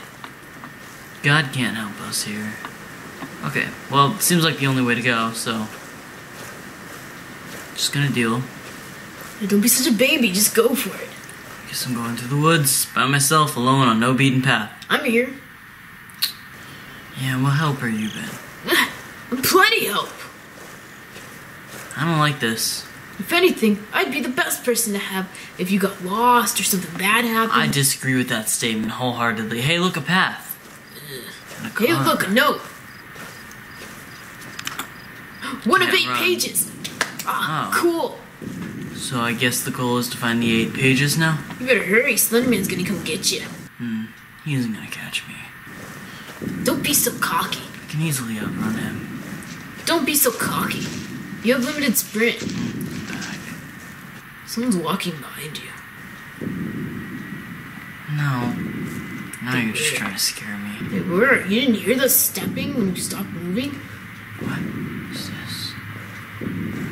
God can't help us here. Okay, well, it seems like the only way to go, so. Just gonna deal. Hey, Don't be such a baby, just go for it. Guess I'm going through the woods by myself, alone on no beaten path. I'm here. Yeah, what help are you been? I'm plenty help. I don't like this. If anything, I'd be the best person to have if you got lost or something bad happened. I disagree with that statement wholeheartedly. Hey, look, a path. Hey, look, a note. One of Can't eight run. pages. Ah, Oh. cool. So I guess the goal is to find the eight pages now? You better hurry. Slenderman's gonna come get you. Hmm, He isn't gonna catch me. Don't be so cocky. I can easily outrun him. Don't be so cocky. You have limited sprint. Back. Someone's walking behind you. No. Now you're just trying to scare me. They were. You didn't hear the stepping when you stopped moving? What is this?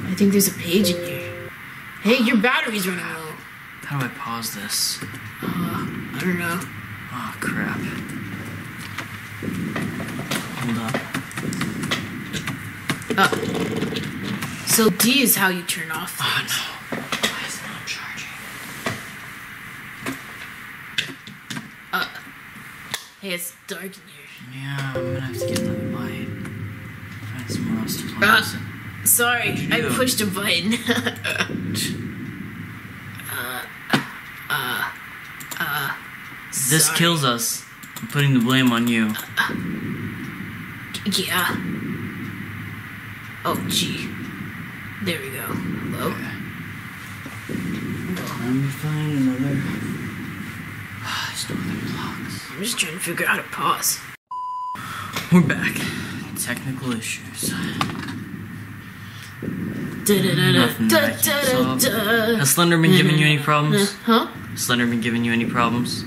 I think there's a page in here. Hey, your battery's running out. How do I pause this? Uh, I don't know. Oh, crap. Hold up. Oh. So D is how you turn off. Oh, no. Why is it not charging? Hey, it's dark in here. Yeah, I'm gonna have to get another bite. Find somewhere else to play. Ah, this. Sorry, I Yeah. pushed a button. This Sorry. kills us. I'm putting the blame on you. yeah. Oh, gee. There we go. Hello? Let me find another. There's no other blocks. I'm just trying to figure out how to pause. We're back. Technical issues. Nothing that I can't solve. Has Slender been giving you any problems? Huh? Slender been giving you any problems?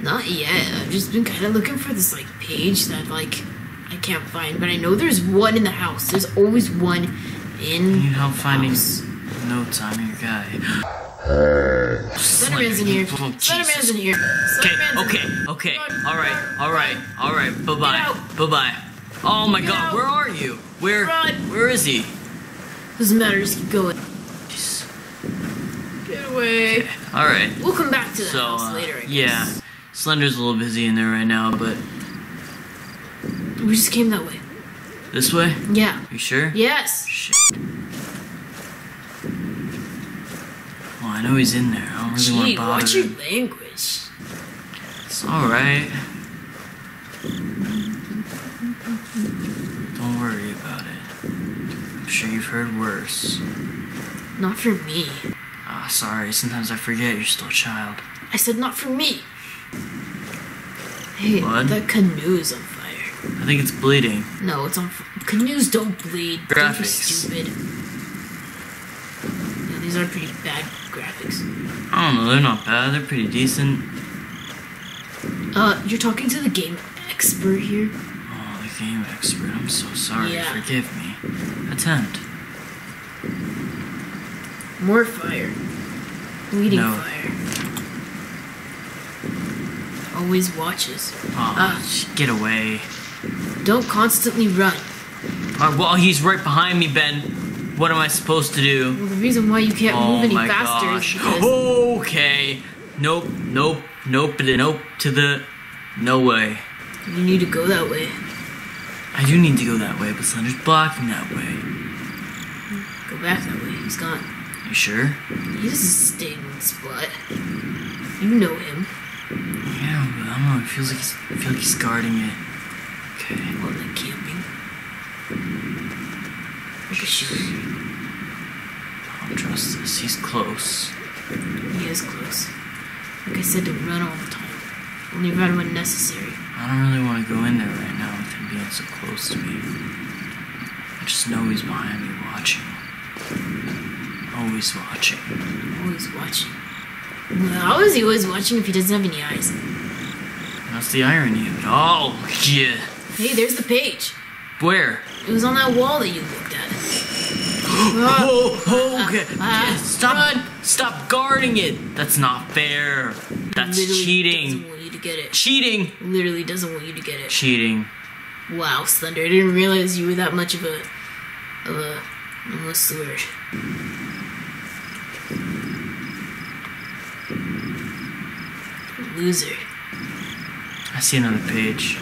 Not yet. I've just been kind of looking for this like page that like I can't find, but I know there's one in the house. There's always one in. You help finding house. notes. I'm your guy. Slenderman's in here. Oh, Slenderman's in here. Okay, in okay, here. okay. Alright, alright, alright. Bye bye, bye bye. Oh my Get God, out. where are you? Where? Run. Where is he? Doesn't matter. Just keep going. Jeez. Get away. All right. We'll come back to the So house uh, later. I guess. yeah, Slender's a little busy in there right now, but We just came that way. this way? Yeah. You sure? Yes. Shit. Well, I know he's in there. I don't really want to bother watch your language. It's all right. Don't worry about it. I'm sure you've heard worse. Not for me. Ah, sorry. Sometimes I forget you're still a child. I said not for me. Hey, What? that canoe's on fire. I think it's bleeding. No, it's on. fire. Canoes don't bleed. Graphics. stupid. Yeah, these are pretty bad graphics. I don't know. They're not bad. They're pretty decent. Uh, you're talking to the game expert here. Oh, the game expert. I'm so sorry. Yeah. Forgive me. Attempt. More fire. Bleeding No. fire. Always watches. Oh, Ah. get away. Don't constantly run. Uh, well, he's right behind me, Ben. What am I supposed to do? Well, the reason why you can't Oh move any oh my faster gosh. is because Okay. Nope, nope, nope, nope to the. No way. you need to go that way. I do need to go that way, but Slender's blocking that way. Go back that way. He's gone. You sure? He doesn't stay in one spot. You know him. Yeah, but I don't know. It feels like he's, I feel like he's guarding it. Okay. Well, like camping. I don't trust this. He's close. He is close. Like I said, to run all the time. Only run when necessary. I don't really want to go in there right now with him being so close to me. I just know he's behind me watching. Always watching. Always watching. Well, how is he always watching if he doesn't have any eyes? That's the irony of it. Oh, yeah. Hey, there's the page. Where? It was on that wall that you looked Oh, oh, okay. ah, Yeah, stop, run. stop guarding it. That's not fair. That's literally cheating. Doesn't want you to get it. Cheating. Literally doesn't want you to get it. Cheating. Wow, Slender, I didn't realize you were that much of a, of a, what's the word? Loser. I see another page.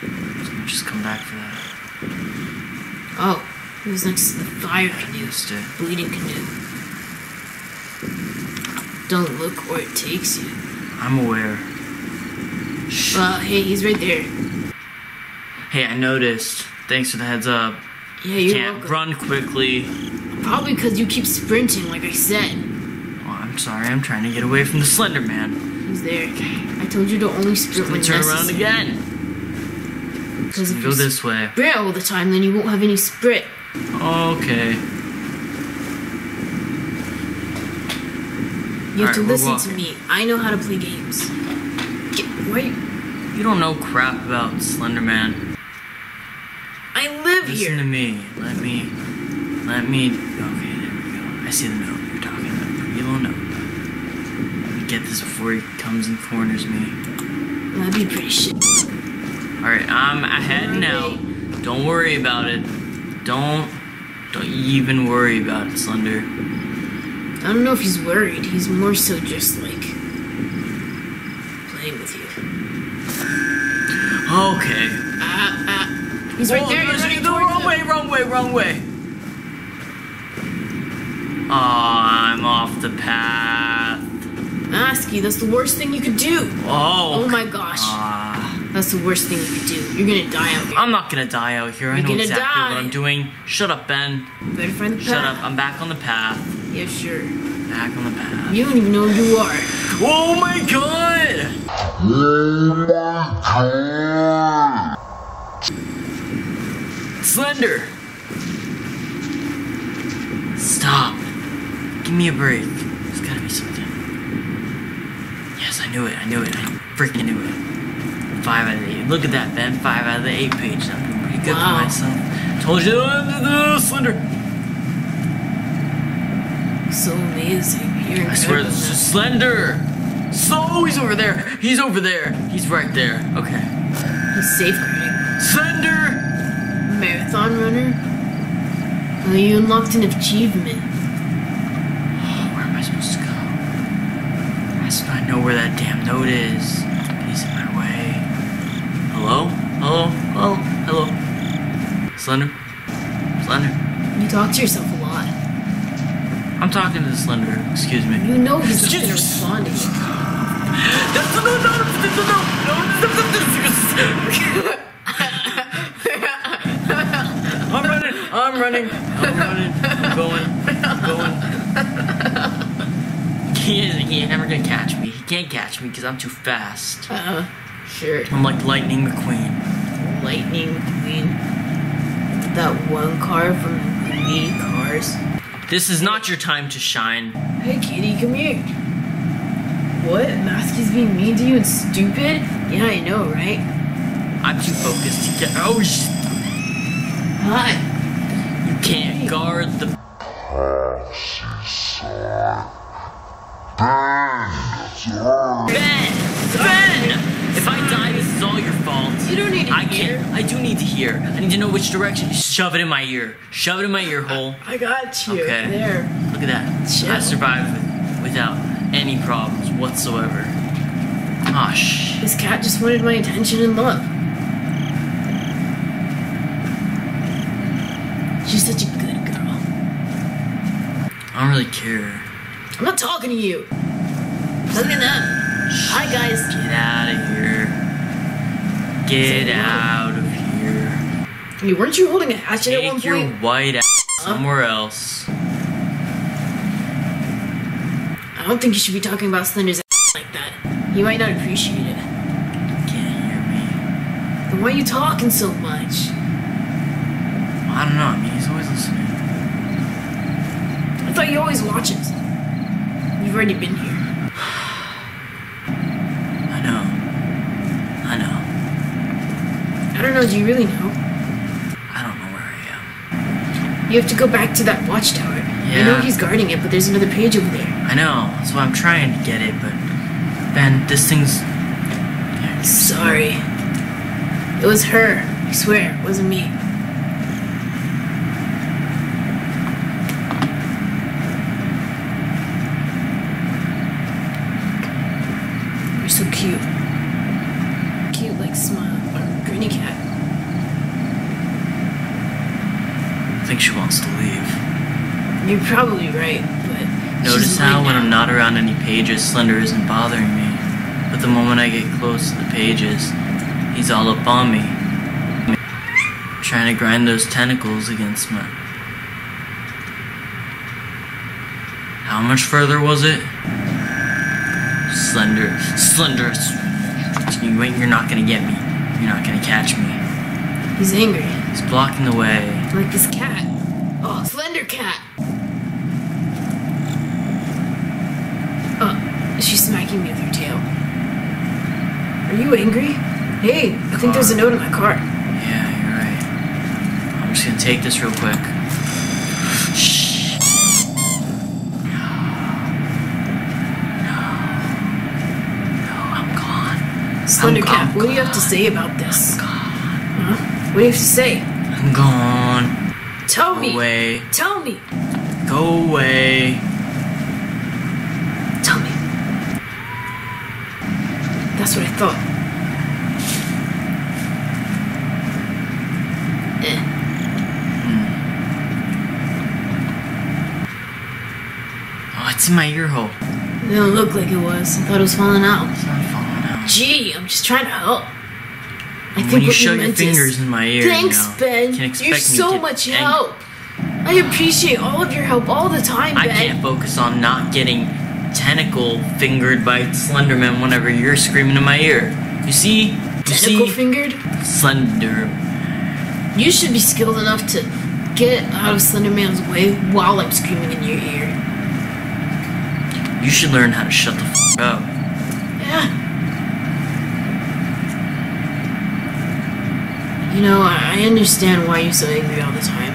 So just come back for that. Oh, he was next to the fire canoe, Missed it. bleeding canoe. Don't look where it takes you. I'm aware. Well, hey, he's right there. Hey, I noticed. Thanks for the heads up. Yeah, you're Can't welcome. run quickly. Probably because you keep sprinting, like I said. Oh, I'm sorry. I'm trying to get away from the Slender Man. He's there. I told you to only sprint when Turn around again. Because if Go you this way. sprint all the time, then you won't have any sprint. Okay. You have Alright, to listen to me. I know how to play games. Get, why? You don't know crap about Slender Man. I live here. Listen to me. Let me. Let me. Okay, there we go. I see the note you're talking about. Pretty little note. Let me get this before he comes and corners me. That'd be pretty shit. Alright, I'm ahead now. Don't worry about it. Don't. Don't even worry about it, Slender. I don't know if he's worried. He's more so just like playing with you. Okay. He's right Oh, there. He's running the wrong way, wrong way, wrong way. Oh, I'm off the path. Masky, that's the worst thing you could do. Oh. Oh my gosh. That's the worst thing you could do. You're gonna die out here. I'm not gonna die out here. I You're know exactly die. what I'm doing. Shut up, Ben. Better find the path. Shut up. I'm back on the path. Yeah, sure. Back on the path. You don't even know who you are. Oh my god! Slender! Stop. Give me a break. There's gotta be something. Yes, I knew it. I knew it. I freaking knew it. Five out of the eight. Look at that, Ben. Five out of the eight page. I'm pretty good Wow. for myself. Told you, uh, Slender. So amazing. You're I swear, this is Slender. So he's over there. He's over there. He's right there. Okay. He's safeguarding. Slender. Marathon runner? Well, you unlocked an achievement. Oh, where am I supposed to go? I still not know where that damn note is. He's in my way. Hello? Hello? Hello? Hello? Slender? Slender? You talk to yourself a lot. I'm talking to Slender. Excuse me. You know he's just gonna Excuse- respond to you. That's no, no, no, no, no, no, no. I'm running. I'm running. I'm running. I'm going. I'm going. He. He ain't never gonna catch me. He can't catch me because I'm too fast. Uh, sure. I'm like Lightning McQueen. Lightning McQueen? That one car from the movie Cars. This is not your time to shine. Hey, kitty, come here. What? Masky's being mean to you and stupid? Yeah, I know, right? I'm too focused to get. Oh, sh- Hi. you can't guard the. Ben! Ben! If I die, this is all your fault. You don't need to I hear. can't. I do need to hear. I need to know which direction. Shove it in my ear. Shove it in my ear hole. I got you. Okay. There. Look at that. Chill. I survived with, without any problems whatsoever. Oh. This cat just wanted my attention and love. She's such a good girl. I don't really care. I'm not talking to you. Look at them. Hi, guys. Get out of here. Get out of here. Hey, weren't you holding a hatchet at one Take your white ass somewhere else. I don't think you should be talking about Slender's ass like that. He might not appreciate it. Can't hear me. Then why are you talking so much? I don't know. I mean, he's always listening. I thought you always watches. You've already been here. I know. I know. I don't know, do you really know? I don't know where I am. You have to go back to that watchtower. Yeah. I know he's guarding it, but there's another page over there. I know. That's why I'm trying to get it, but Ben, this thing's. Sorry. It was her. I swear, it wasn't me. You're so cute. Cute like smile or granny cat. I think she wants to leave. You're probably right, but Notice how when. I'm not around any pages, Slender isn't bothering me. But the moment I get close to the pages, he's all up on me. Trying to grind those tentacles against my. How much further was it? Slender. Slender. You ain't, you're not gonna get me. You're not gonna catch me. He's angry. He's blocking the way. Like this cat. Oh, slender cat. Oh, she's smacking me with your tail. Are you angry? Hey, I think there's a note in my car. Yeah, you're right. I'm just gonna take this real quick. Shh. No. No. No, I'm gone. Slender I'm cat, gone. what do you have to say about this? Huh? What do you have to say? I'm gone. Tell Go me. away. Tell me. Go away. That's what I thought. Hmm. Oh, it's in my ear hole. It didn't look like it was. I thought it was falling out. It's not falling out. Gee, I'm just trying to help. I think when you shove your fingers in my ear, thanks, you know, Ben. You You're so much help. I appreciate all of your help all the time, Ben. I can't focus on not getting tentacle fingered by Slenderman whenever you're screaming in my ear. You see? You Tentacle see? fingered? Slender. You should be skilled enough to get out of Slenderman's way while I'm screaming in your ear. You should learn how to shut the f up. Yeah. You know, I I understand why you're so angry all the time.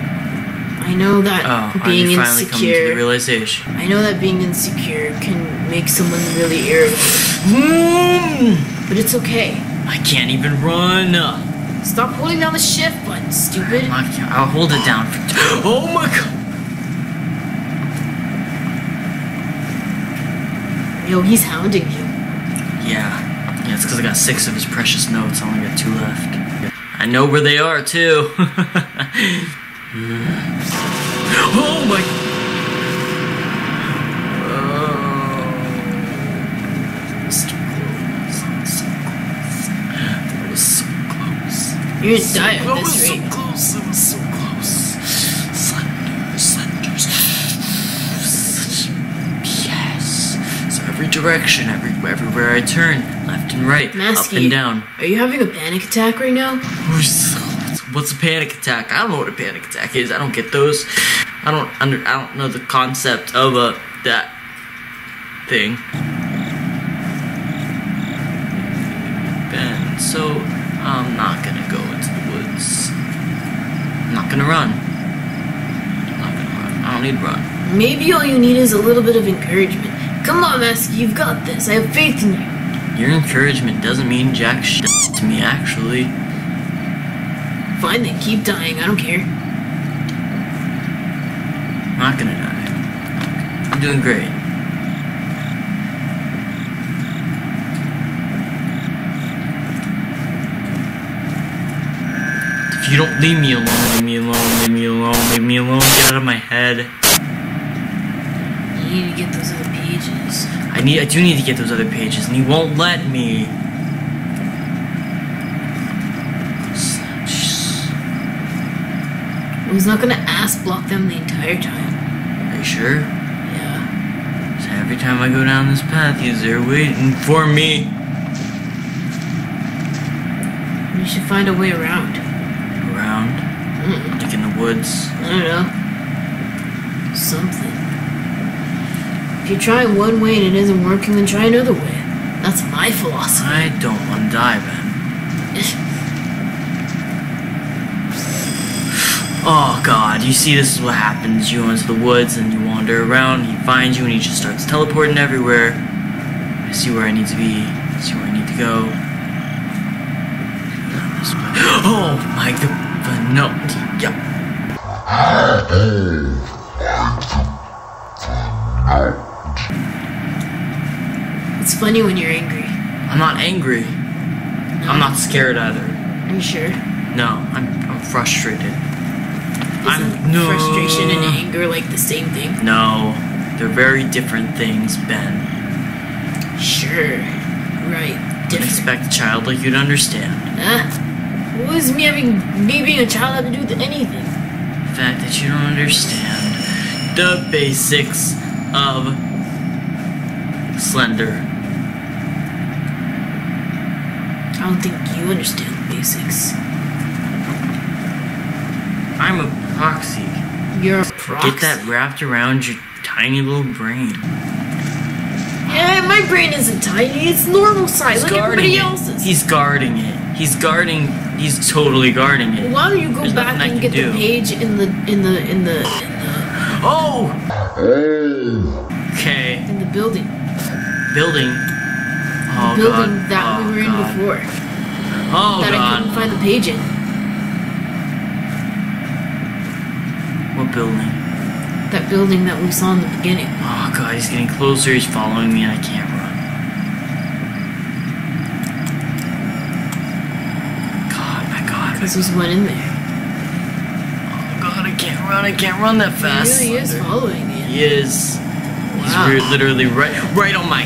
I know that Oh, being you finally coming to the insecure. realization? I know that being insecure can make someone really irritable, Mm, but it's okay. I can't even run. Stop holding down the shift button, stupid. I'll hold it down. For oh my god. Yo, he's hounding you. Yeah. Yeah, it's because I got six of his precious notes. I only got two left. I know where they are, too. oh my. Oh. So close. So close. That was so close. You're at That this was so close. It was so close. Slender, slender. Yes. So every direction, every everywhere I turn, left and right, up Masky, and down. Are you having a panic attack right now? What's a panic attack? I don't know what a panic attack is. I don't get those. I don't under. I don't know the concept of a that thing. Ben, so I'm not gonna go into the woods. I'm not gonna run. I'm not gonna run. I don't need to run. Maybe all you need is a little bit of encouragement. Come on, Masky, you've got this. I have faith in you. Your encouragement doesn't mean jack shit to me, actually. Fine then, keep dying. I don't care. I'm not gonna die. I'm doing great. If you don't leave me alone, leave me alone, leave me alone, leave me alone, get out of my head. You need to get those other pages. I need I do need to get those other pages, and he won't let me. I was not gonna ass block them the entire time. Are you sure? Yeah. So every time I go down this path, he's there waiting for me. You should find a way around. Around, Mm, like in the woods. I don't know. Something. If you try one way and it isn't working, then try another way. That's my philosophy. I don't want to die, Ben. Oh god, you see this is what happens. You go into the woods and you wander around, he finds you and he just starts teleporting everywhere. I see where I need to be, I see where I need to go. Oh my god, no. Yep. It's funny when you're angry. I'm not angry. I'm not scared either. Are you sure? No, I'm, I'm frustrated. Isn't I'm no frustration and anger like the same thing? No, they're very different things, Ben. Sure. Right. Don't Different. expect a child like you to understand. Huh? What does me having me being a child have to do with anything? The fact that you don't understand the basics of Slender. I don't think you understand the basics. I'm a proxy. You're a proxy. Get that wrapped around your tiny little brain. Yeah, my brain isn't tiny. It's normal size, like everybody it. else's. He's guarding it. He's guarding. He's totally guarding it. Why don't you go There's back and get the page in the in the in the in the Oh. Okay. in the building? Building. Oh building god. that oh, we were in before. Oh that I couldn't find the page in. Building? That building that we saw in the beginning. Oh god, he's getting closer, he's following me, and I can't run. God, my god. Because there's one in there. Oh god, I can't run, I can't run that He fast. really is following me. He is. He's Wow. re- literally right, right on my,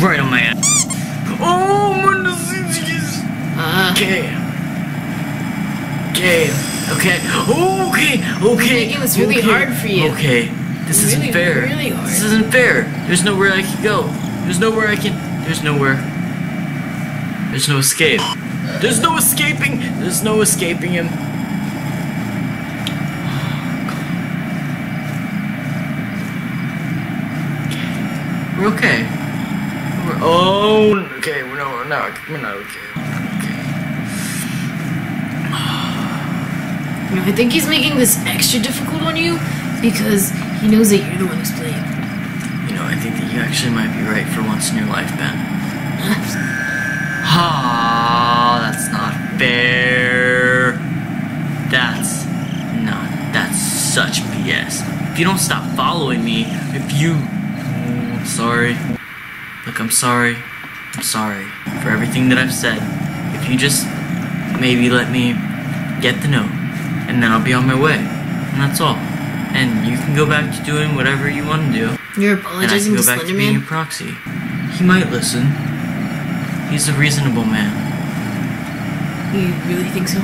right on my ass. Oh my disease. Uh, Okay. Okay. Okay. Okay. Okay. making this really okay. hard for you. Okay. This isn't fair. really hard. This isn't fair. There's nowhere I can go. There's nowhere I can. There's nowhere. There's no escape. There's no escaping. There's no escaping him. We're okay. We're oh okay. We're not. We're not. We're not okay. I think he's making this extra difficult on you because he knows that you're the one who's playing. You know, I think that you actually might be right for once in your life, Ben. Ah, that's not fair. That's not. That's such BS. If you don't stop following me, if you. Oh, sorry. Look, I'm sorry. I'm sorry for everything that I've said. If you just maybe let me get the note, and then I'll be on my way. And that's all. And you can go back to doing whatever you want to do. You're apologizing And I can go back to being a Man. proxy. He might listen. He's a reasonable man. You really think so?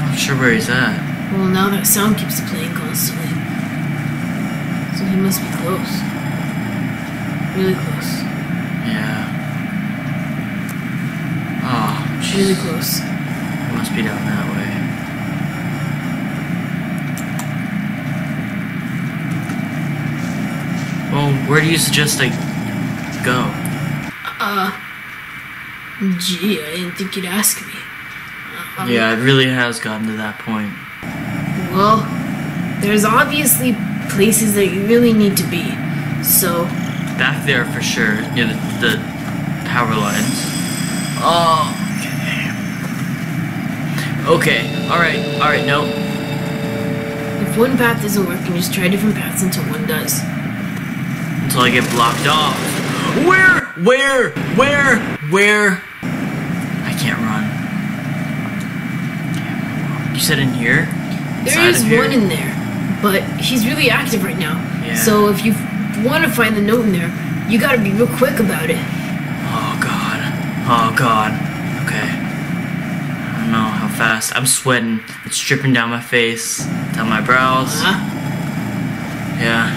I'm not sure where he's at. Well, now that sound keeps playing constantly. So he must be close. Really close. Yeah. Oh, Really close. He must be down that way. Well, where do you suggest I go? Uh. Gee, I didn't think you'd ask me. Um, Yeah, it really has gotten to that point. Well, there's obviously places that you really need to be. So, Back there for sure, near the, the power lines. Oh, okay. Alright, alright, no. if one path isn't work, working, just try different paths until one does. Until I get blocked off. Where? Where? Where? Where? I can't run. You said in here? There is here? one in there, but he's really active right now. Yeah. So if you want to find the note in there, you gotta be real quick about it. Oh god. Oh god. Okay. I don't know how fast. I'm sweating. It's dripping down my face, down my brows. Huh? Yeah.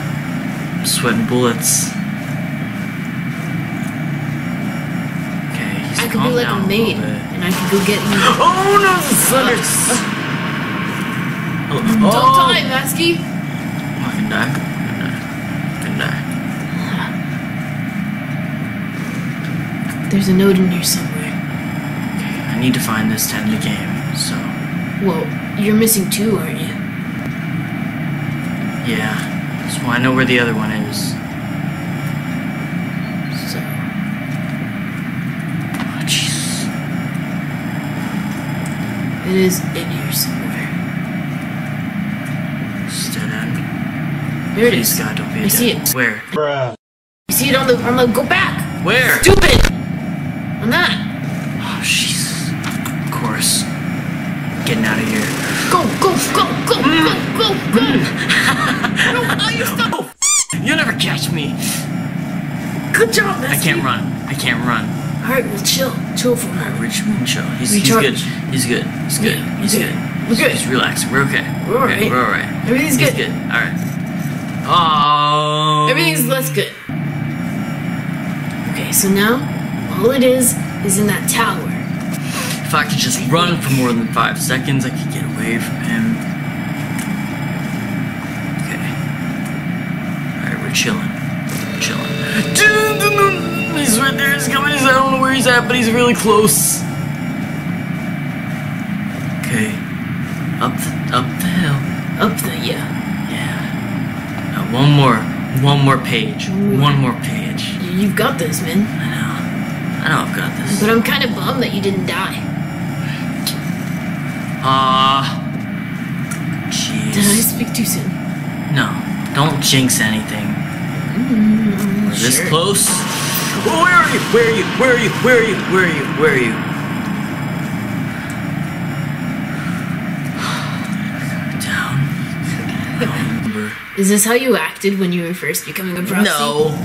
I'm sweating bullets. Okay, he's I could be like a maid, bit. and I could go get you. Oh no, thunder! Oh, Don't oh. oh die, Masky! I can die. I can die. There's a note in here somewhere. Okay, I need to find this to end the game. So, Well, you're missing two, aren't you? yeah. So I know where the other one is. So, Oh, Jesus. it is in here somewhere. Stood in. There it Please, is. God, don't be a I see dead- it. Where? You see it on the on the go back! Where? Stupid! On that! Oh, Jesus. Getting out of here. Go, go, go, go, go, mm. go, go! Mm. no, oh, you stop! You'll never catch me. Good job, I can't run. I can't run. Alright, well, chill. Chill for a moment. Richmond, chill. He's, he's good. He's good. He's good. Yeah, He's good. We're good. He's relaxing. We're okay. We're okay. alright. We're alright. Everything's He's good. good. Alright. Oh. Everything's less good. Okay, so now, all it is, is in that tower. If I could just run for more than five seconds, I could get away from him. Okay. Alright, we're chilling. We're chilling. He's right there. He's coming. I don't know where he's at, but he's really close. Okay. Up the, up the hill. Up the, yeah. Yeah. Now one more. One more page. One more page. You- You've got this, man. I know. I know I've got this. But I'm kind of bummed that you didn't die. Ah. Did I speak too soon? No. Don't jinx anything. We're this sure. close. Oh, where are you? Where are you? Where are you? Where are you? Where are you? Where are you? remember. Is this how you acted when you were first becoming a proxy? No.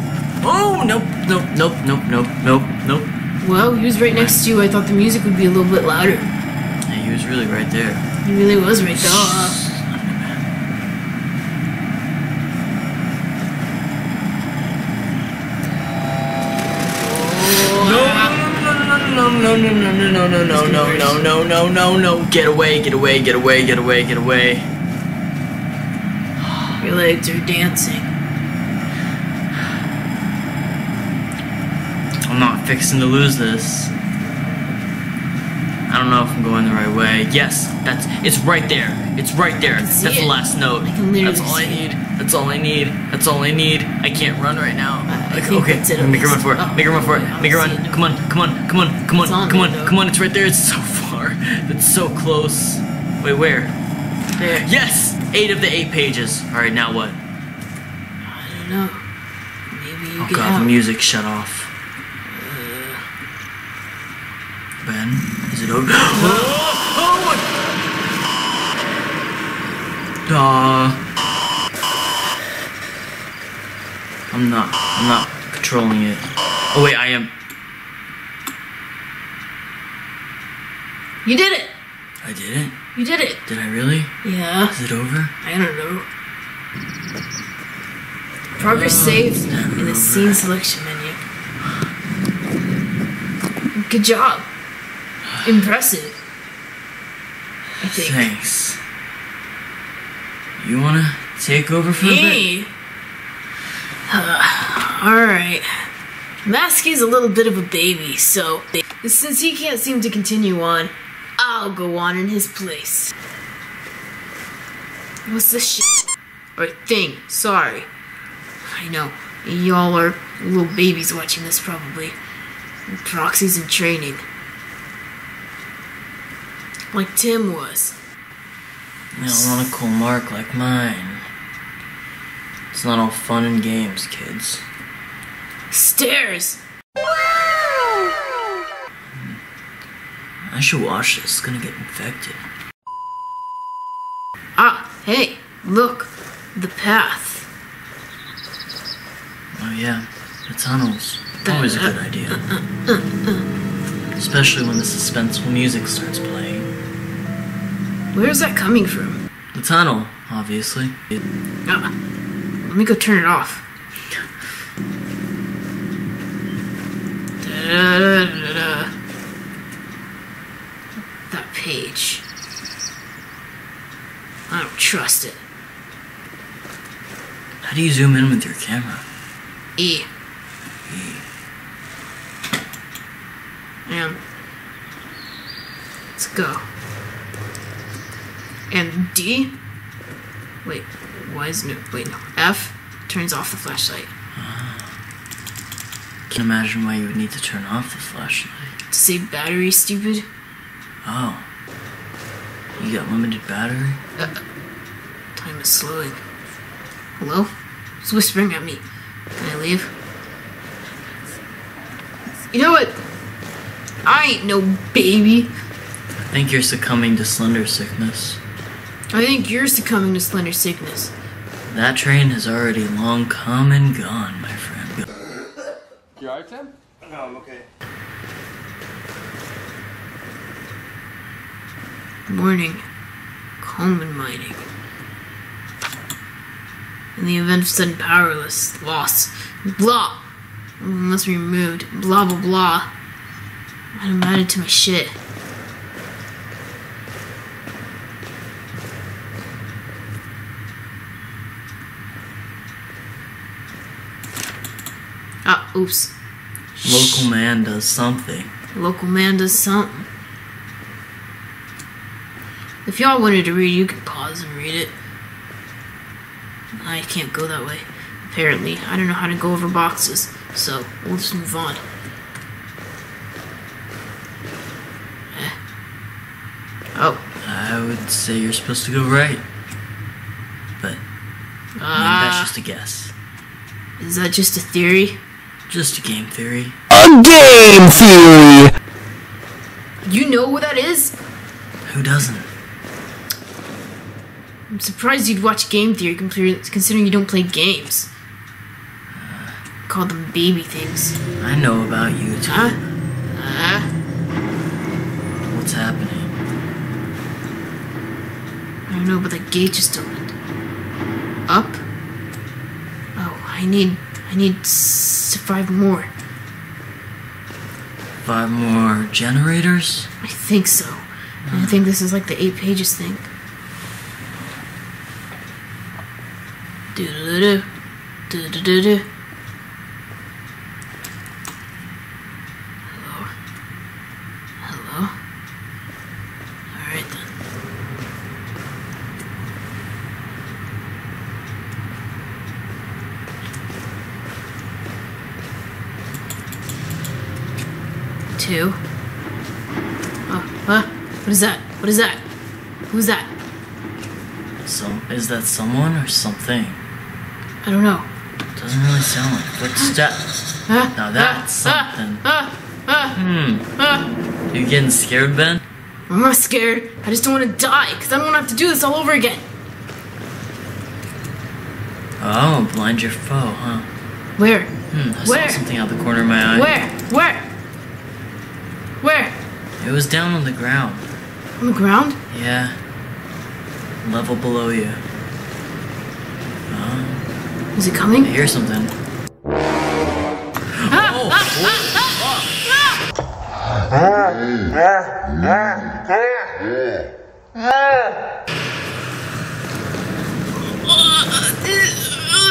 Oh, nope, nope, nope, nope, nope, nope, nope. Well, he was right next to you. I thought the music would be a little bit louder. Was really right there. He really was right there. huh? No, no, no, no, no, no, no, no, no, no, no, no, no, no, no. Get away, get away, get away, get away, get away. Your legs are dancing. I'm not fixing to lose this. I don't know if I'm going the right way. Yes, that's it's right there. It's right there. That's see the last note. I can literally That's all I it. need. That's all I need. That's all I need. I can't run right now. I Like, okay, it make a run for it. Oh, Make a run for it. Make a run. Come on, come on, come on, come on, come on, though. come on. It's right there. It's so far. It's so close. Wait, where? There. Yes, eight of the eight pages. All right, now what? I don't know. Maybe you Oh god, out. the music shut off. Uh. Ben, is it over? oh, Duh. I'm not. I'm not controlling it. Oh wait, I am. You did it. I did it. You did it. Did I really? Yeah. Is it over? I don't know. Progress saved in the scene selection menu. Good job. Impressive. I think. Thanks. You wanna take over for a bit? Hey. Uh, alright. Masky's a little bit of a baby, so since he can't seem to continue on, I'll go on in his place. What's this shit? Or thing, sorry. I know, y'all are little babies watching this probably. Proxies in training. Like Tim was. You don't want a cool mark like mine. It's not all fun and games, kids. Stairs! I should wash this. It's gonna get infected. Ah, hey, look, the path. Oh yeah, the tunnels. Always a good uh, idea. Uh, uh, Especially when the suspenseful music starts playing. Where's that coming from? The tunnel, obviously. It- Ah, let me go turn it off. Da-da-da-da-da. That page. I don't trust it. How do you zoom in with your camera? E. E. And let's go. And D. Wait, why is no? Wait, no. F turns off the flashlight Can imagine why you would need to turn off the flashlight. to save battery. Stupid. Oh. You got limited battery? Uh, time is slowing. Hello? It's whispering at me. Can I leave? You know what? I ain't no baby. I think you're succumbing to slender sickness. I think you're succumbing to slender sickness. That train has already long come and gone, my friend. You alright, Tim? No, I'm okay. Morning. Calm and mining. In the event of sudden powerless loss, blah, unless removed, blah blah blah. I'm added to my shit. Ah, oops. Local man does something. Local man does something. If y'all wanted to read, you could pause and read it. I can't go that way. Apparently, I don't know how to go over boxes, so we'll just move on. Eh. Oh, I would say you're supposed to go right. But maybe that's ah, just a guess. is that just a theory? Just a game theory. A game theory! You know what that is? Who doesn't? I'm surprised you'd watch Game Theory considering considering you don't play games. Call them baby things. I know about you too. Huh? Uh, What's happening? I don't know, but the gate just opened. Up? Oh, I need. I need s- five more. Five more generators? I think so. I think this is like the eight pages thing. Do do do do do do do. Hello. Hello. All right then. Two. Oh, huh? What is that? What is that? Who's that? Some is that someone or something? I don't know. Doesn't really sound like footsteps. Huh? Now that's Ah, something. ah, ah, Hmm. You getting scared, Ben? I'm not scared. I just don't want to die because I don't want to have to do this all over again. Oh, blind your foe, huh? Where? Hmm. I Where? saw something out the corner of my eye. Where? Where? Where? It was down on the ground. On the ground? Yeah. Level below you. Oh, Is it coming? I hear something. Ah! Oh, ah! Ah!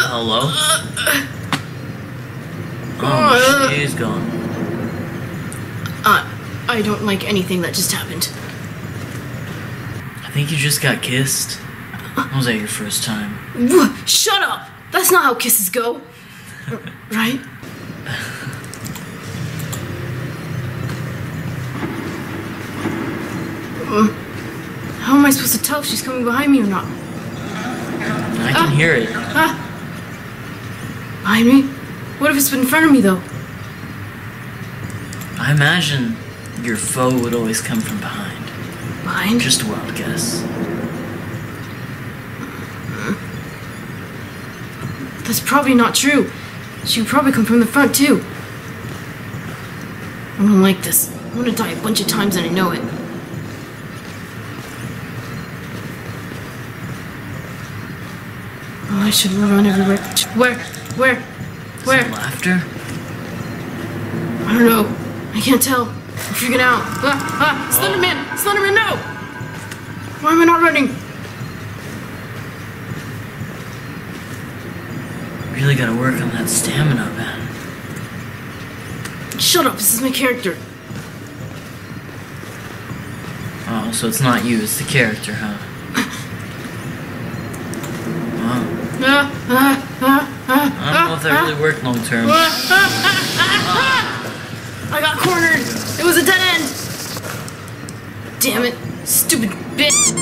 Hello? Oh, she's gone. Uh, I don't like anything that just happened. Think you just got kissed. Was that your first time? Shut up! That's not how kisses go. right? Uh, How am I supposed to tell if she's coming behind me or not? I can hear it. Behind me? What if it's been in front of me though? I imagine your foe would always come from behind. Behind? Just a wild guess. That's probably not true. She would probably come from the front too. I don't like this. I'm gonna die a bunch of times and I know it. Oh, I should run everywhere. Where? Where? Where? Laughter? I don't know. I can't tell. I'm freaking out. Ah, ah, Slenderman! Slenderman, no! Why am I not running? Really gotta work on that stamina, man. Shut up, this is my character. Oh, so it's not you, it's the character, huh? Ah, I don't know if that really worked long term. I got cornered. It was a dead end. Damn it, stupid bitch.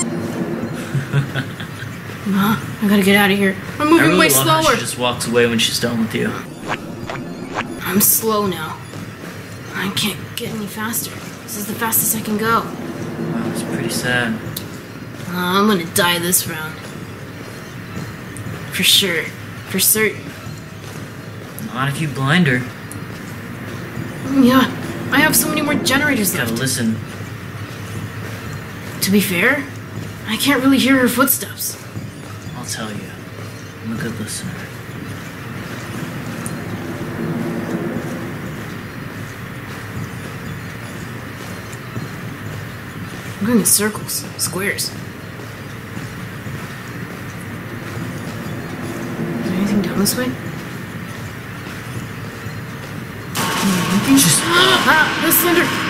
Nah, I gotta get out of here. I'm I moving really way love how slower. she just walks away when she's done with you. I'm slow now. I can't get any faster. This is the fastest I can go. Wow, it's pretty sad. Uh, I'm gonna die this round. For sure. For certain. Not if you blind her. Yeah, I have so many more generators Gotta left. listen. To be fair, I can't really hear her footsteps. I'll tell you. I'm a good listener. I'm going in circles, squares. Is there anything down this way? Anything? ah, the slender!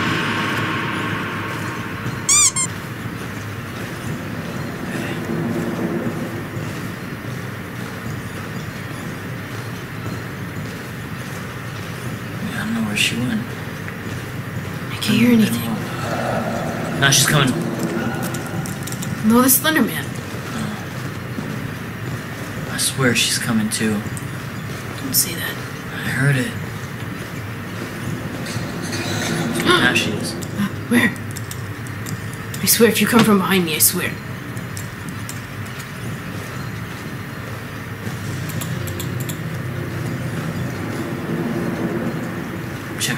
Where she went. I can't hear anything. Now she's coming. No, the Slender Man. I swear she's coming too. Don't say that. I heard it. now she is. Where? I swear, if you come from behind me, I swear.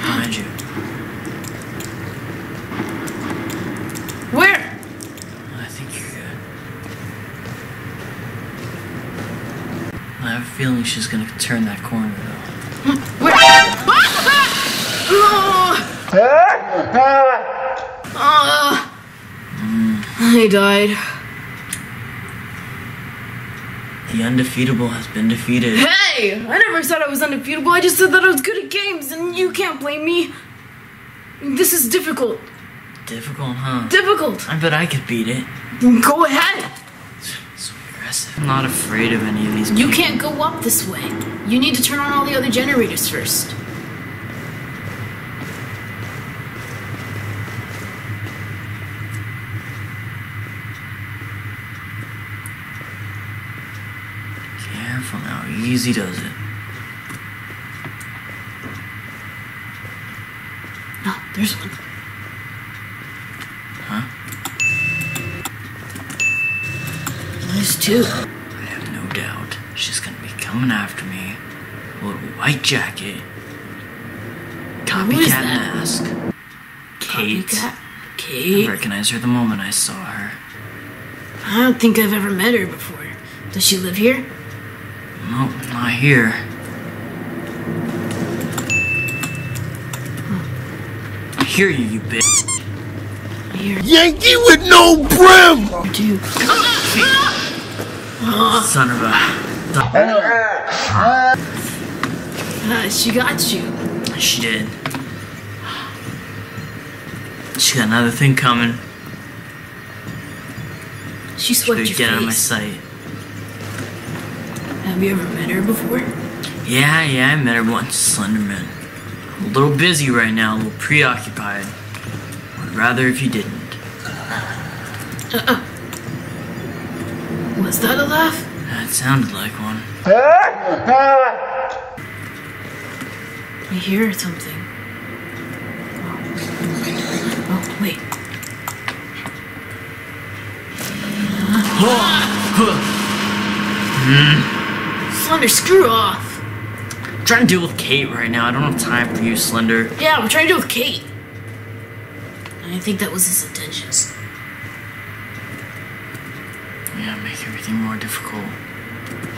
behind you. Where? I think you're good. I have a feeling she's gonna turn that corner though. I died. The undefeatable has been defeated. Hey! I never said I was undefeatable. I just said that I was good at games, and you can't blame me. This is difficult. Difficult, huh? Difficult. I bet I could beat it. Go ahead. I'm not afraid of any of these You people. can't go up this way. You need to turn on all the other generators first. Careful now. Easy does it. Oh, there's one. Huh? There's two. I have no doubt she's gonna be coming after me. A little white jacket. Who is Copycat that? mask. Kate. Copycat. I Kate. recognized her the moment I saw her. I don't think I've ever met her before. Does she live here? Nope, not here. I hear you, you bitch. Here, Yankee with no brim! Son of a. Ah, she got you. She did. She got another thing coming. She swept your get out of my sight. Have you ever met her before? Yeah, yeah, I met her once, Slenderman. A little busy right now, a little preoccupied. I would rather if you didn't. Was that a laugh? That sounded like one. I hear something. Oh, oh wait. Slender, screw off. I'm trying to deal with Kate right now. I don't have time for you, Slender. Yeah, I'm trying to deal with Kate. I think that was his intentions. Yeah, make everything more difficult.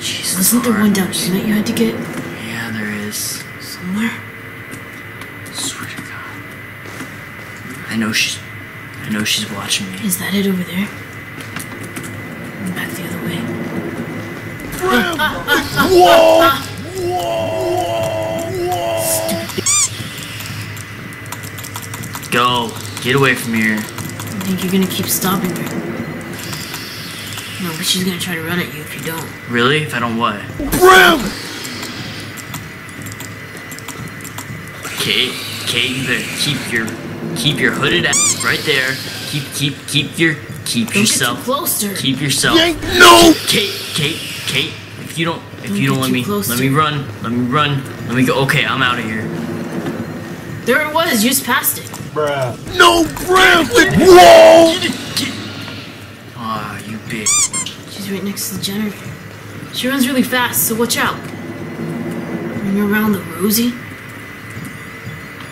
Jesus. Wasn't there one down here that you had to get Yeah, there is. somewhere? Swear to God. I know she's. I know she's watching me. Is that it over there? Back the other way. Whoa! Whoa! Go. Get away from here. I think you're gonna keep stopping her. No, but she's gonna try to run at you if you don't. Really? If I don't what? Brim! Kate, Kate, you better keep your keep your hooded ass right there. Keep keep keep your keep Don't yourself get too close keep yourself. Yank, no! Kate, Kate, Kate. If you don't if Don't you don't let me close let me run let me run let me go. Okay, I'm out of here. There it was, you just passed it. Bruh. No brim! Whoa! Ah, you bitch. She's right next to the generator. She runs really fast, so watch out. Bring her around the Rosie.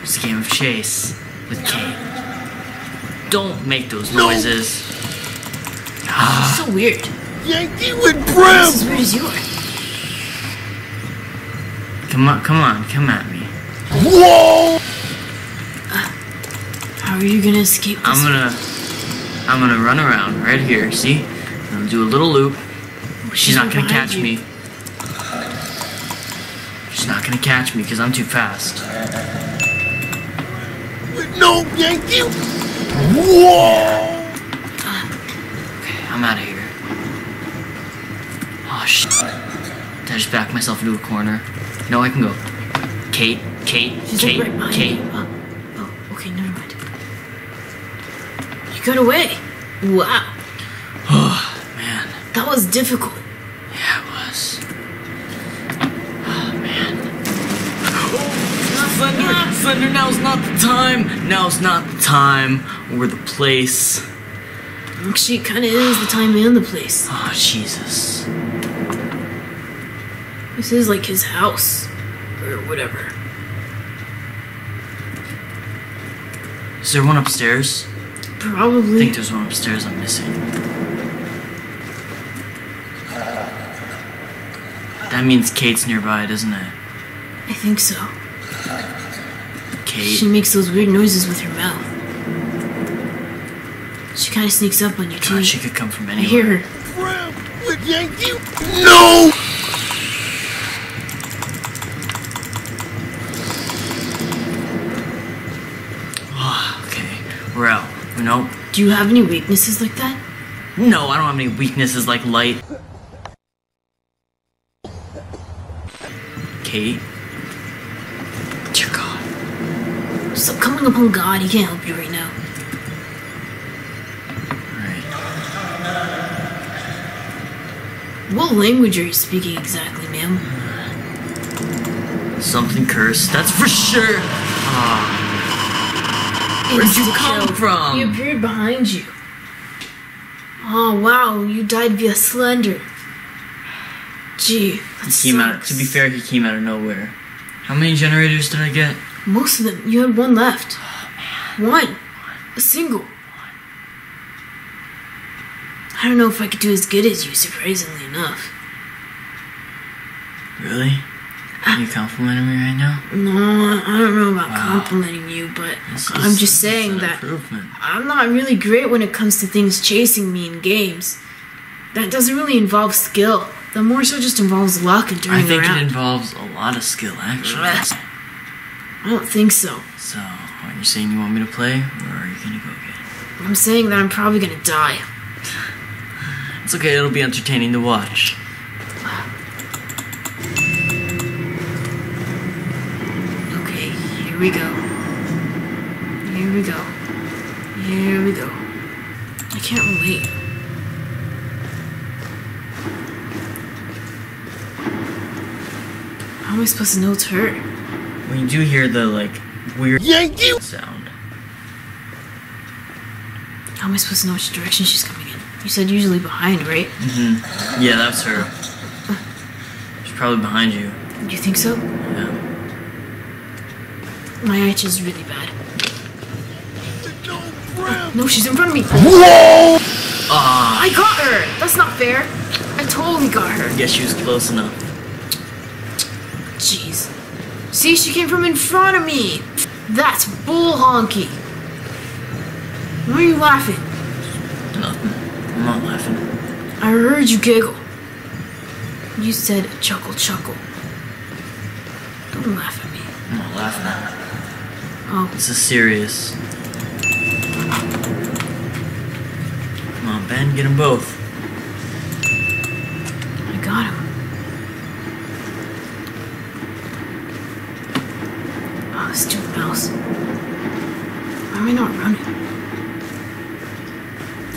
It's a game of chase with Kate. Don't make those noises. She's so weird. Yankee with Just brim! as weird as you are. Come on, come on, come at me. Whoa! How are you gonna escape this? I'm gonna I'm gonna run around right here. See? I'm gonna do a little loop. She's not gonna catch me. She's not gonna catch me because I'm too fast. No, Yankee! Whoa! Okay, I'm out of here. Oh shit. Did I just back myself into a corner? No, I can go. Kate, Kate, She's Kate, right Kate. Oh, oh, okay, never mind. You got away. Wow, man, that was difficult. yeah, it was. Oh man. Oh, Slender, Slender, now's not the time. Now's not the time or the place. Actually, it kind of is the time and the place. Oh Jesus. This is like his house, or whatever. Is there one upstairs? Probably. I think there's one upstairs I'm missing. That means Kate's nearby, doesn't it? I think so. Kate? She makes those weird noises with her mouth. She kind of sneaks up on you too. God, she could come from I anywhere. hear her. Brown would yank you. No! Ah, okay, we're out. No, Do you have any weaknesses like that? no, I don't have any weaknesses like light. Kate? Dear God. Stop coming upon God. He can't help you right now. What language are you speaking exactly, ma'am? Something cursed, that's for sure. Ah. Where'd you come from? He appeared behind you. Oh wow, you died via Slender. Gee, He came out. To be fair, he came out of nowhere. How many generators did I get? Most of them. You had one left. One. A single. I don't know if I could do as good as you, surprisingly enough. Really? Ah. Are you complimenting me right now? No, I don't know about complimenting you, but This I'm just saying that. I'm not really great when it comes to things chasing me in games. That doesn't really involve skill. That more so just involves luck and turning I think around. it involves a lot of skill, actually. I don't think so. So, are you saying you want me to play, or are you gonna go again? I'm saying that I'm probably gonna die. It's okay. It'll be entertaining to watch. Okay, here we go. Here we go. Here we go. I can't relate. How am I supposed to know it's her? When you do hear the like weird Yank you. sound, How am I supposed to know which direction she's coming in? You said usually behind, right? Mm-hmm. Yeah, that's her. She's probably behind you. Do you think so? Yeah. My itch is really bad. No, No, she's in front of me. Whoa! Ah, I got her! That's not fair. I totally got her. I guess she was close enough. Jeez. See, she came from in front of me. That's bull honky. Why are you laughing? Nothing. I'm not laughing. I heard you giggle. You said chuckle chuckle. Don't laugh at me. I'm not laughing. At. Oh, This is serious. Come on, Ben, get them both. I got him. Stupid mouse. Why am I not running?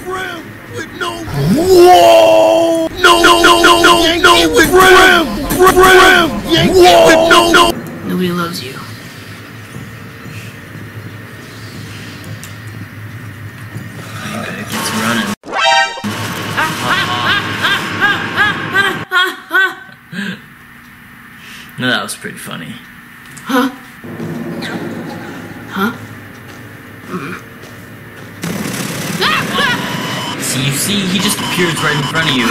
Brown with no. Whoa! No, no, no, no, no, no, with Brown. Brown. Yank you with no, no. Nobody loves you. I better get to running. no, that was pretty funny. Huh? Huh? See, you see, he just appears right in front of you.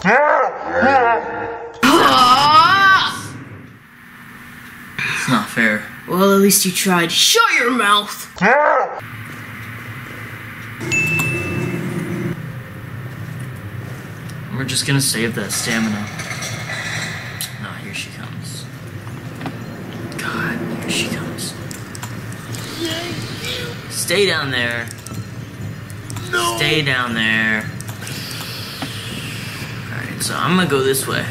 It's not fair. Well, at least you tried. Shut your mouth! We're just gonna save that stamina. Oh, here she comes. God, here she comes. Stay down there. No. Stay down there. Alright, so I'm gonna go this way.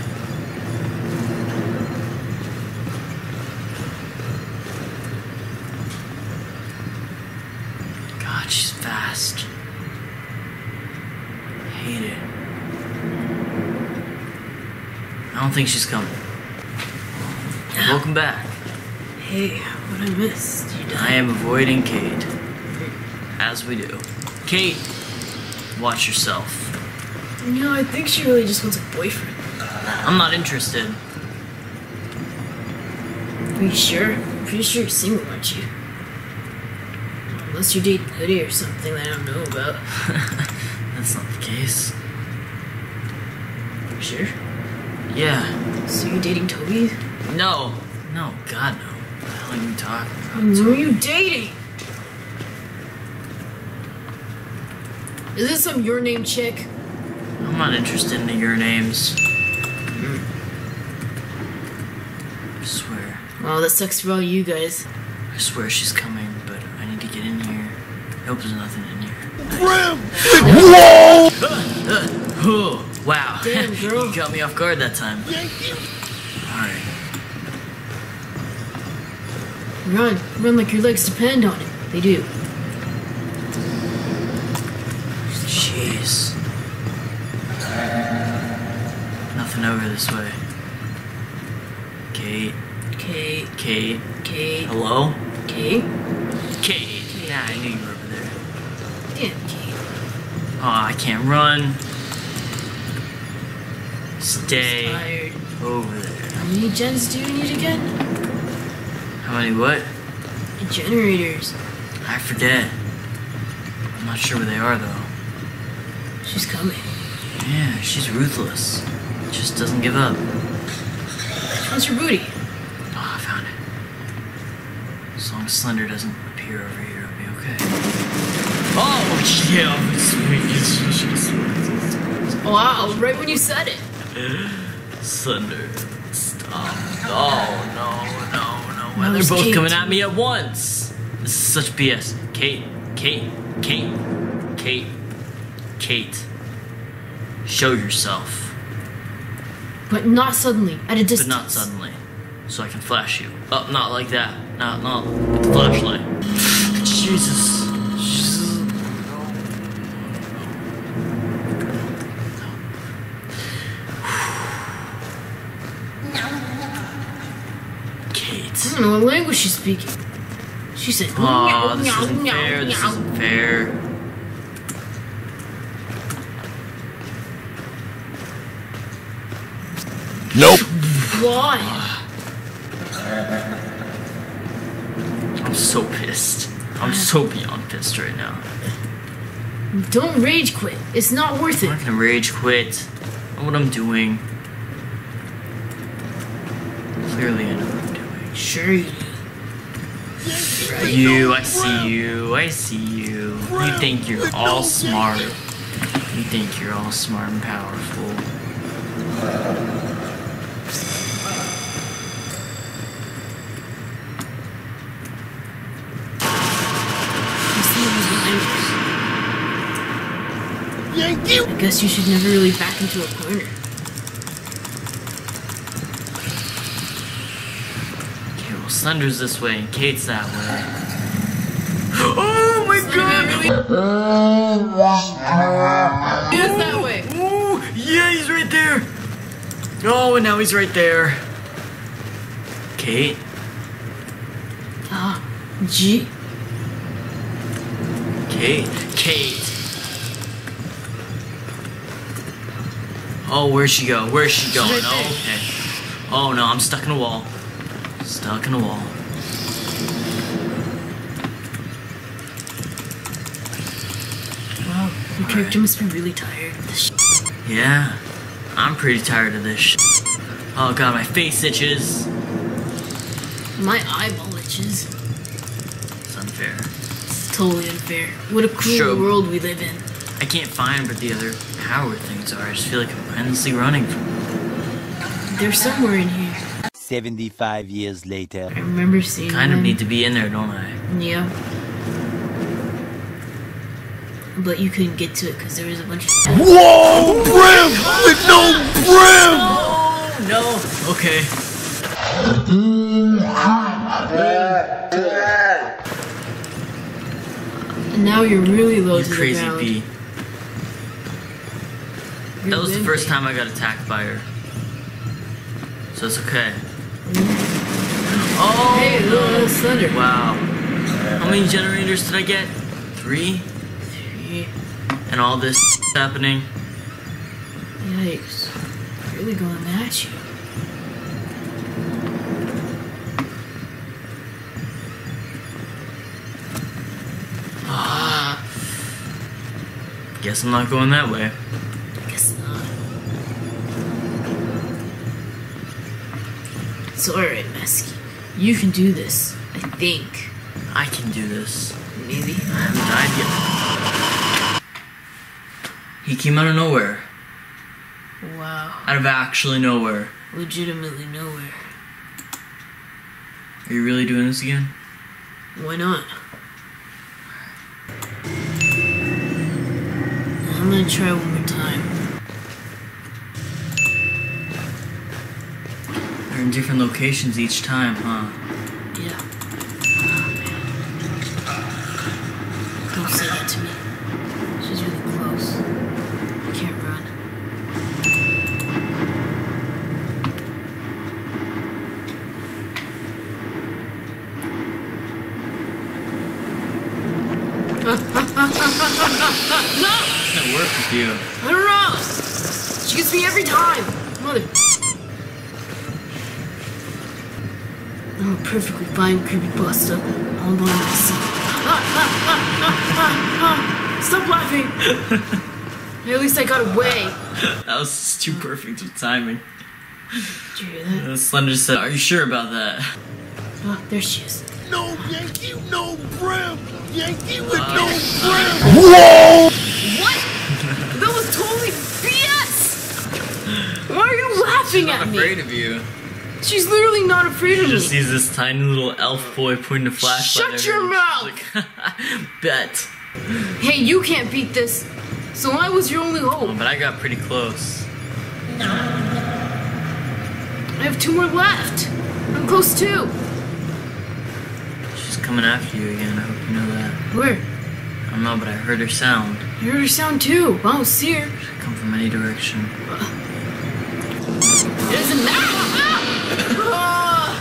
God, she's fast. I hate it. I don't think she's coming. Welcome back. Hey, what I missed? You I am avoiding Kate. As we do. Kate, watch yourself. You know, I think she really just wants a boyfriend. I'm not interested. Are you sure? I'm pretty sure you're single, aren't you? Unless you're dating Hoodie or something that I don't know about. That's not the case. You sure? Yeah. So you're dating Toby? No. No, God, no. What the hell are you talking about? Who are you dating? Is this some your name chick? I'm not interested in your names. Hmm. I swear. Well, that sucks for all you guys. I swear she's coming, but I need to get in here. I hope there's nothing in here. Grim! Oh, wow. Damn, girl. you got me off guard that time. Yankee! Alright. Run. Run like your legs depend on it. They do. Jeez. Nothing over this way. Kate. Kate, Kate. Kate, Hello? Kate. Kate. Nah, I knew you were over there. Damn, Kate. Oh, I can't run. Stay Tired. over there. How many gens do you need again? How many what? Generators. I forget. I'm not sure where they are though. She's coming. Yeah, she's ruthless. Just doesn't give up. She wants your booty. Oh, I found it. As long as Slender doesn't appear over here, I'll be okay. Oh, yeah, it's Wow, right when you said it. Slender, stop. Oh, no, no, no. Why No, they're both Kate. coming at me at once? This is such BS. Kate, Kate, Kate, Kate, Kate. Show yourself. But not suddenly, at a distance. But not suddenly. So I can flash you. Oh, not like that. Not, not with the flashlight. Jesus. Jesus. I Kate. don't know what language she's speaking. She said, Oh, this isn't fair. This isn't fair. Nope. Why? I'm so pissed. I'm so beyond pissed right now. Don't rage quit. It's not worth I'm it. not gonna rage quit. I know what I'm doing. Clearly, I know what I'm doing. Sure you do. You, I see you, I see you. You think you're all smart. You think you're all smart and powerful. I guess you should never really back into a corner. Okay, well, Slender's this way and Kate's that way. Oh my god! Yes, that way. Ooh, yeah, he's right there. Oh, and now he's right there. Kate, Ah, G. Kate, Kate. Oh, where'd she go? Where's she going? right. Oh, okay. Oh no, I'm stuck in a wall. Stuck in a wall. Wow, your character must be really tired. of This shit. Yeah, I'm pretty tired of this shit. Oh god, my face itches. My eyeball itches. It's unfair. It's totally unfair. What a cruel Sure. world we live in. I can't find where the other power things are. I just feel like I'm endlessly running from them. They're somewhere in here. 75 years later. I remember seeing Kind of them. need to be in there, don't I? Yeah. But you couldn't get to it because there was a bunch of. Whoa! Brim! With no brim! Oh no. Okay. And now you're really low You to the crazy ground. bee. You're That was the first time I got attacked by her. So it's okay. Oh Hey, little Slender. Wow. How many generators did I get? Three? Three. And all this happening? Yikes. Really going at you. Ah. Guess I'm not going that way. Guess not. It's alright, Masky. You can do this. I think. I can do this. Maybe. I haven't died yet. He came out of nowhere. Wow. Out of actually nowhere. Legitimately nowhere. Are you really doing this again? Why not? I'm gonna try one more time. They're in different locations each time, huh? Yeah. Oh, man. Don't say that to me. She's really close. I can't run. It's gonna work with you. I don't know. She gets me every time. Mother. I'm a perfectly fine creepypasta all by myself. Ah, ah, ah, ah, ah, ah. Stop laughing. At least I got away. That was too perfect of timing. Did you hear that? Uh, Slender said, Are you sure about that? Oh, there she is. No Yankee, no brim. Yankee with no Uh, brim. What? that was totally BS. Why are you laughing I'm at me? afraid of you. She's literally not afraid of She me. just sees this tiny little elf boy pointing a flashlight Shut at your her. mouth! She's like, Bet. Hey, you can't beat this. So I was your only Oh, hope. but I got pretty close. No. I have two more left. I'm close too. She's coming after you again. I hope you know that. Where? I don't know, but I heard her sound. You heard her sound too. I don't see her. She come from any direction. It doesn't matter. Ah!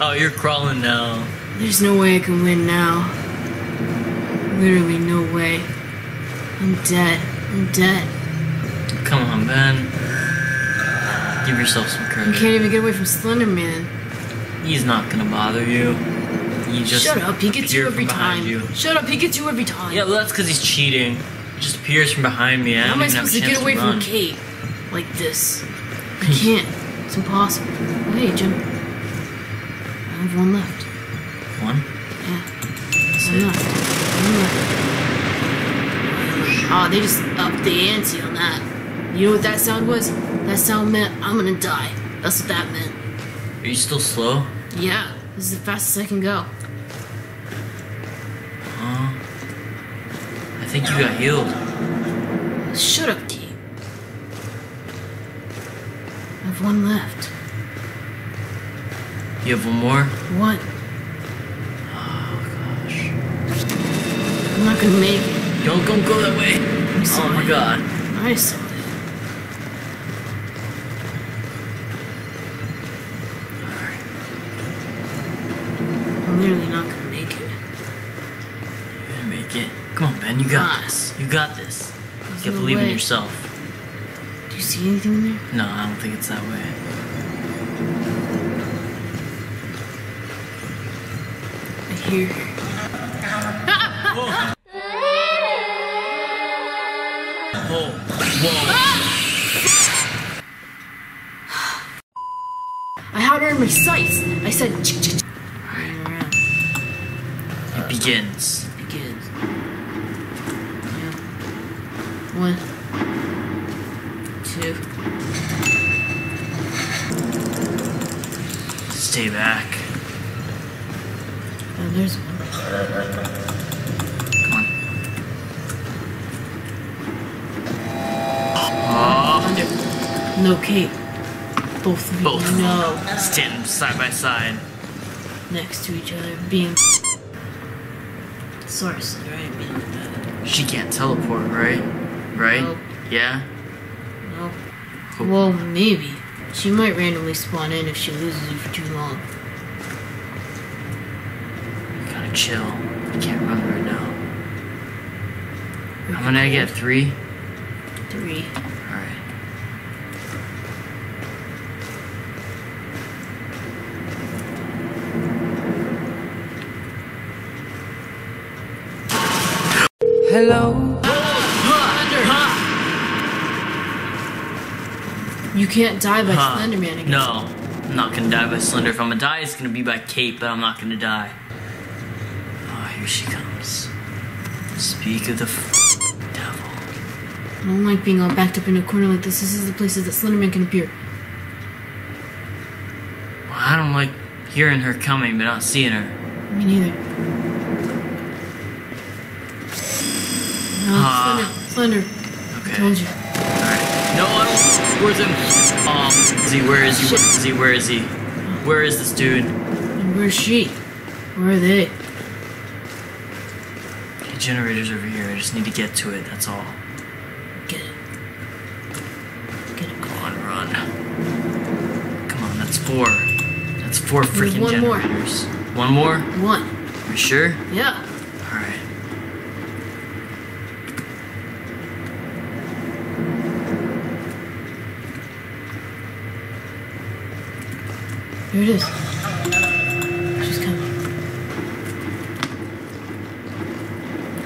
Oh, you're crawling now. There's no way I can win now. Literally no way. I'm dead. I'm dead. Come on, Ben. Give yourself some credit. You can't even get away from Slender Man. He's not gonna bother you. He just Shut up. He gets you every time. You. Shut up. He gets you every time. Yeah, well, that's because he's cheating. He just appears from behind me. I How am I even have a supposed to get away to from. Kate like this? I can't. It's impossible. Oh, hey, Jim. I have one left. One. Yeah. That's One it. left. One left. Oh, they just upped the ante on that. You know what that sound was? That sound meant I'm gonna die. That's what that meant. Are you still slow? Yeah, this is the fastest I can go. Huh? I think you got healed. Shut up. I have one left. You have one more? One. Oh gosh. I'm not gonna make it. Don't don't go that way. I'm Oh sorry. my god. I saw I'm literally not gonna make it. You're gonna make it. Come on, Ben, you got Ah. this. You got this. You There's gotta no believe in yourself. Do you see anything in there? No, I don't think it's that way. I hear. Oh, whoa. I had her in my sights. I said, begins. Begins. Yeah. One. Two. Stay back. Oh, there's one. Come on. Oh, Under. Kate. Both of you both no. standing side by side. next to each other, being. Sorry, Slender, I didn't mean to do that. She can't teleport, right? Right? No. Yeah? No. Well, maybe. She might randomly spawn in if she loses you for too long. You gotta chill. You can't run right now. How many I get? Three? Three. Hello? You can't die by Huh. Slenderman again. No, I'm not gonna die by Slender. If I'm gonna die, it's gonna be by Kate, but I'm not gonna die. Oh, here she comes. Speak of the f- devil. I don't like being all backed up in a corner like this. This is the places that Slenderman can appear. Well, I don't like hearing her coming, but not seeing her. Me neither. Slender. Slender. Okay. Told you. Alright. No, I don't. Where's him? Um, is he? Where is he? Where is he? Where is he? Where is this dude? And where's she? Where are they? The generator's over here. I just need to get to it. That's all. Get it. Get it. Come on, run. Come on, that's four. That's four There's freaking one more. One more? One. Are you sure? Yeah. Here it is. She's coming.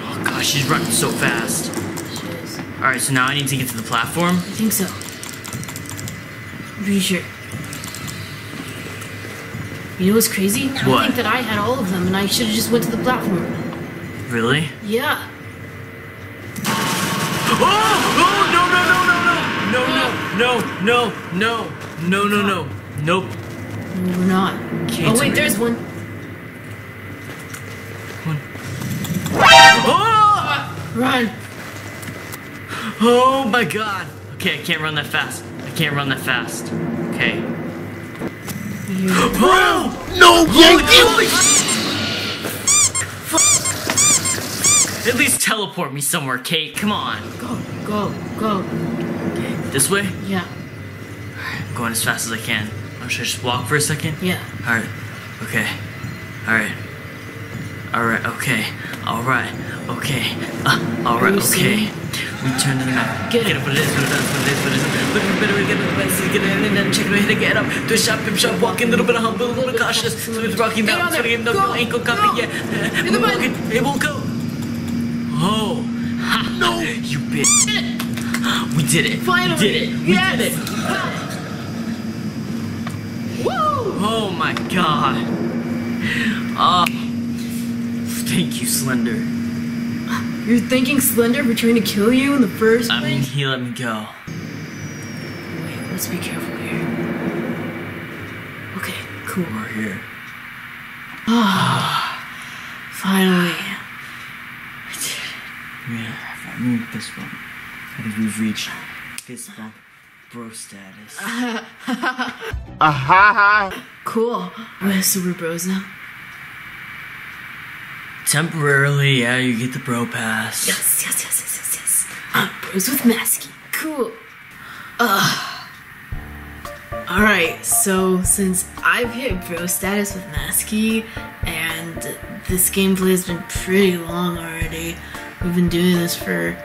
Oh gosh, she's running so fast. She is. Alright, so now I need to get to the platform? I think so. Pretty sure. You know what's crazy? What? Think that I had all of them and I should have just went to the platform. Really? Yeah. Oh! Oh! No, no, no, no, no! No, no, no, no, no, no, no, no. Nope we're not. Kate's oh wait, over there's here. one. Oh! Run. Oh my god. Okay, I can't run that fast. I can't run that fast. Okay. Here. Oh! No, Yankee! At least teleport me somewhere, Kate. Come on. Go, go, go. This way? Yeah, I'm going as fast as I can. Or should I just walk for a second? Yeah. All right. Okay. All right. All right. Okay. All right. Okay. Uh, all right. Okay. We turn to the map. Get it. Get up. Get up. Check my head. Get up. Do a shop. Pimp shop. Walk in. A little bit of humble. A little bit cautious. So it's rocking down. So game. No ankle copy yet. We're walking. It won't go. Oh. No. You bitch. We did it. Finally. We did it. We did it. My god. Oh. Thank you, Slender. You're thanking Slender for trying to kill you in the first place? I mean, he let me go. Wait, let's be careful here. Okay, cool. We're here. Ah! Finally. Yeah, I mean, this one, I think we've reached fist bump bro status. Cool. We're super bros now. Temporarily, yeah, you get the bro pass. Yes, yes, yes, yes, yes, yes. Uh, bros with Masky. Cool. Ugh. Alright, so since I've hit bro status with Masky, and this gameplay has been pretty long already, we've been doing this for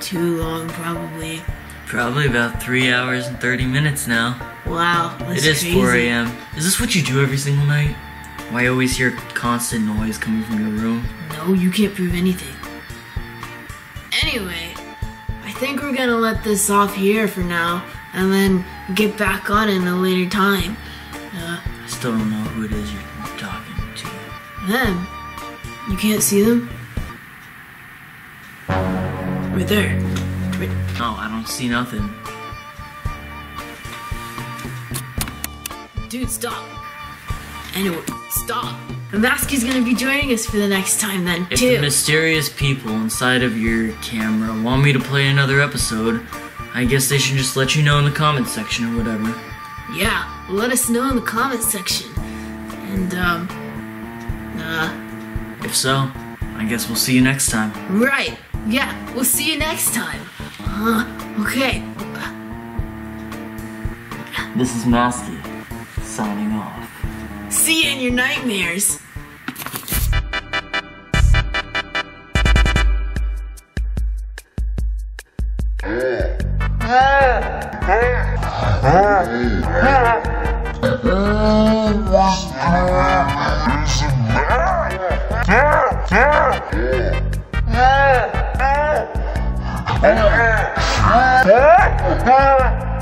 too long probably. Probably about 3 hours and 30 minutes now. Wow, it is crazy. 4 a.m. Is this what you do every single night? Why I always hear constant noise coming from your room? No, you can't prove anything. Anyway, I think we're gonna let this off here for now, and then get back on in a later time. Uh, I still don't know who it is you're talking to. them. You can't see them? Right there. No, I don't see nothing. Dude, stop. Anyway, stop. Masky's gonna be joining us for the next time then, If too. the mysterious people inside of your camera want me to play another episode, I guess they should just let you know in the comment section or whatever. yeah, let us know in the comments section. And, um, uh, If so, I guess we'll see you next time. Right. Yeah, we'll see you next time. Uh, okay. This is Masky, signing off. See you in your nightmares. Ah! Ah!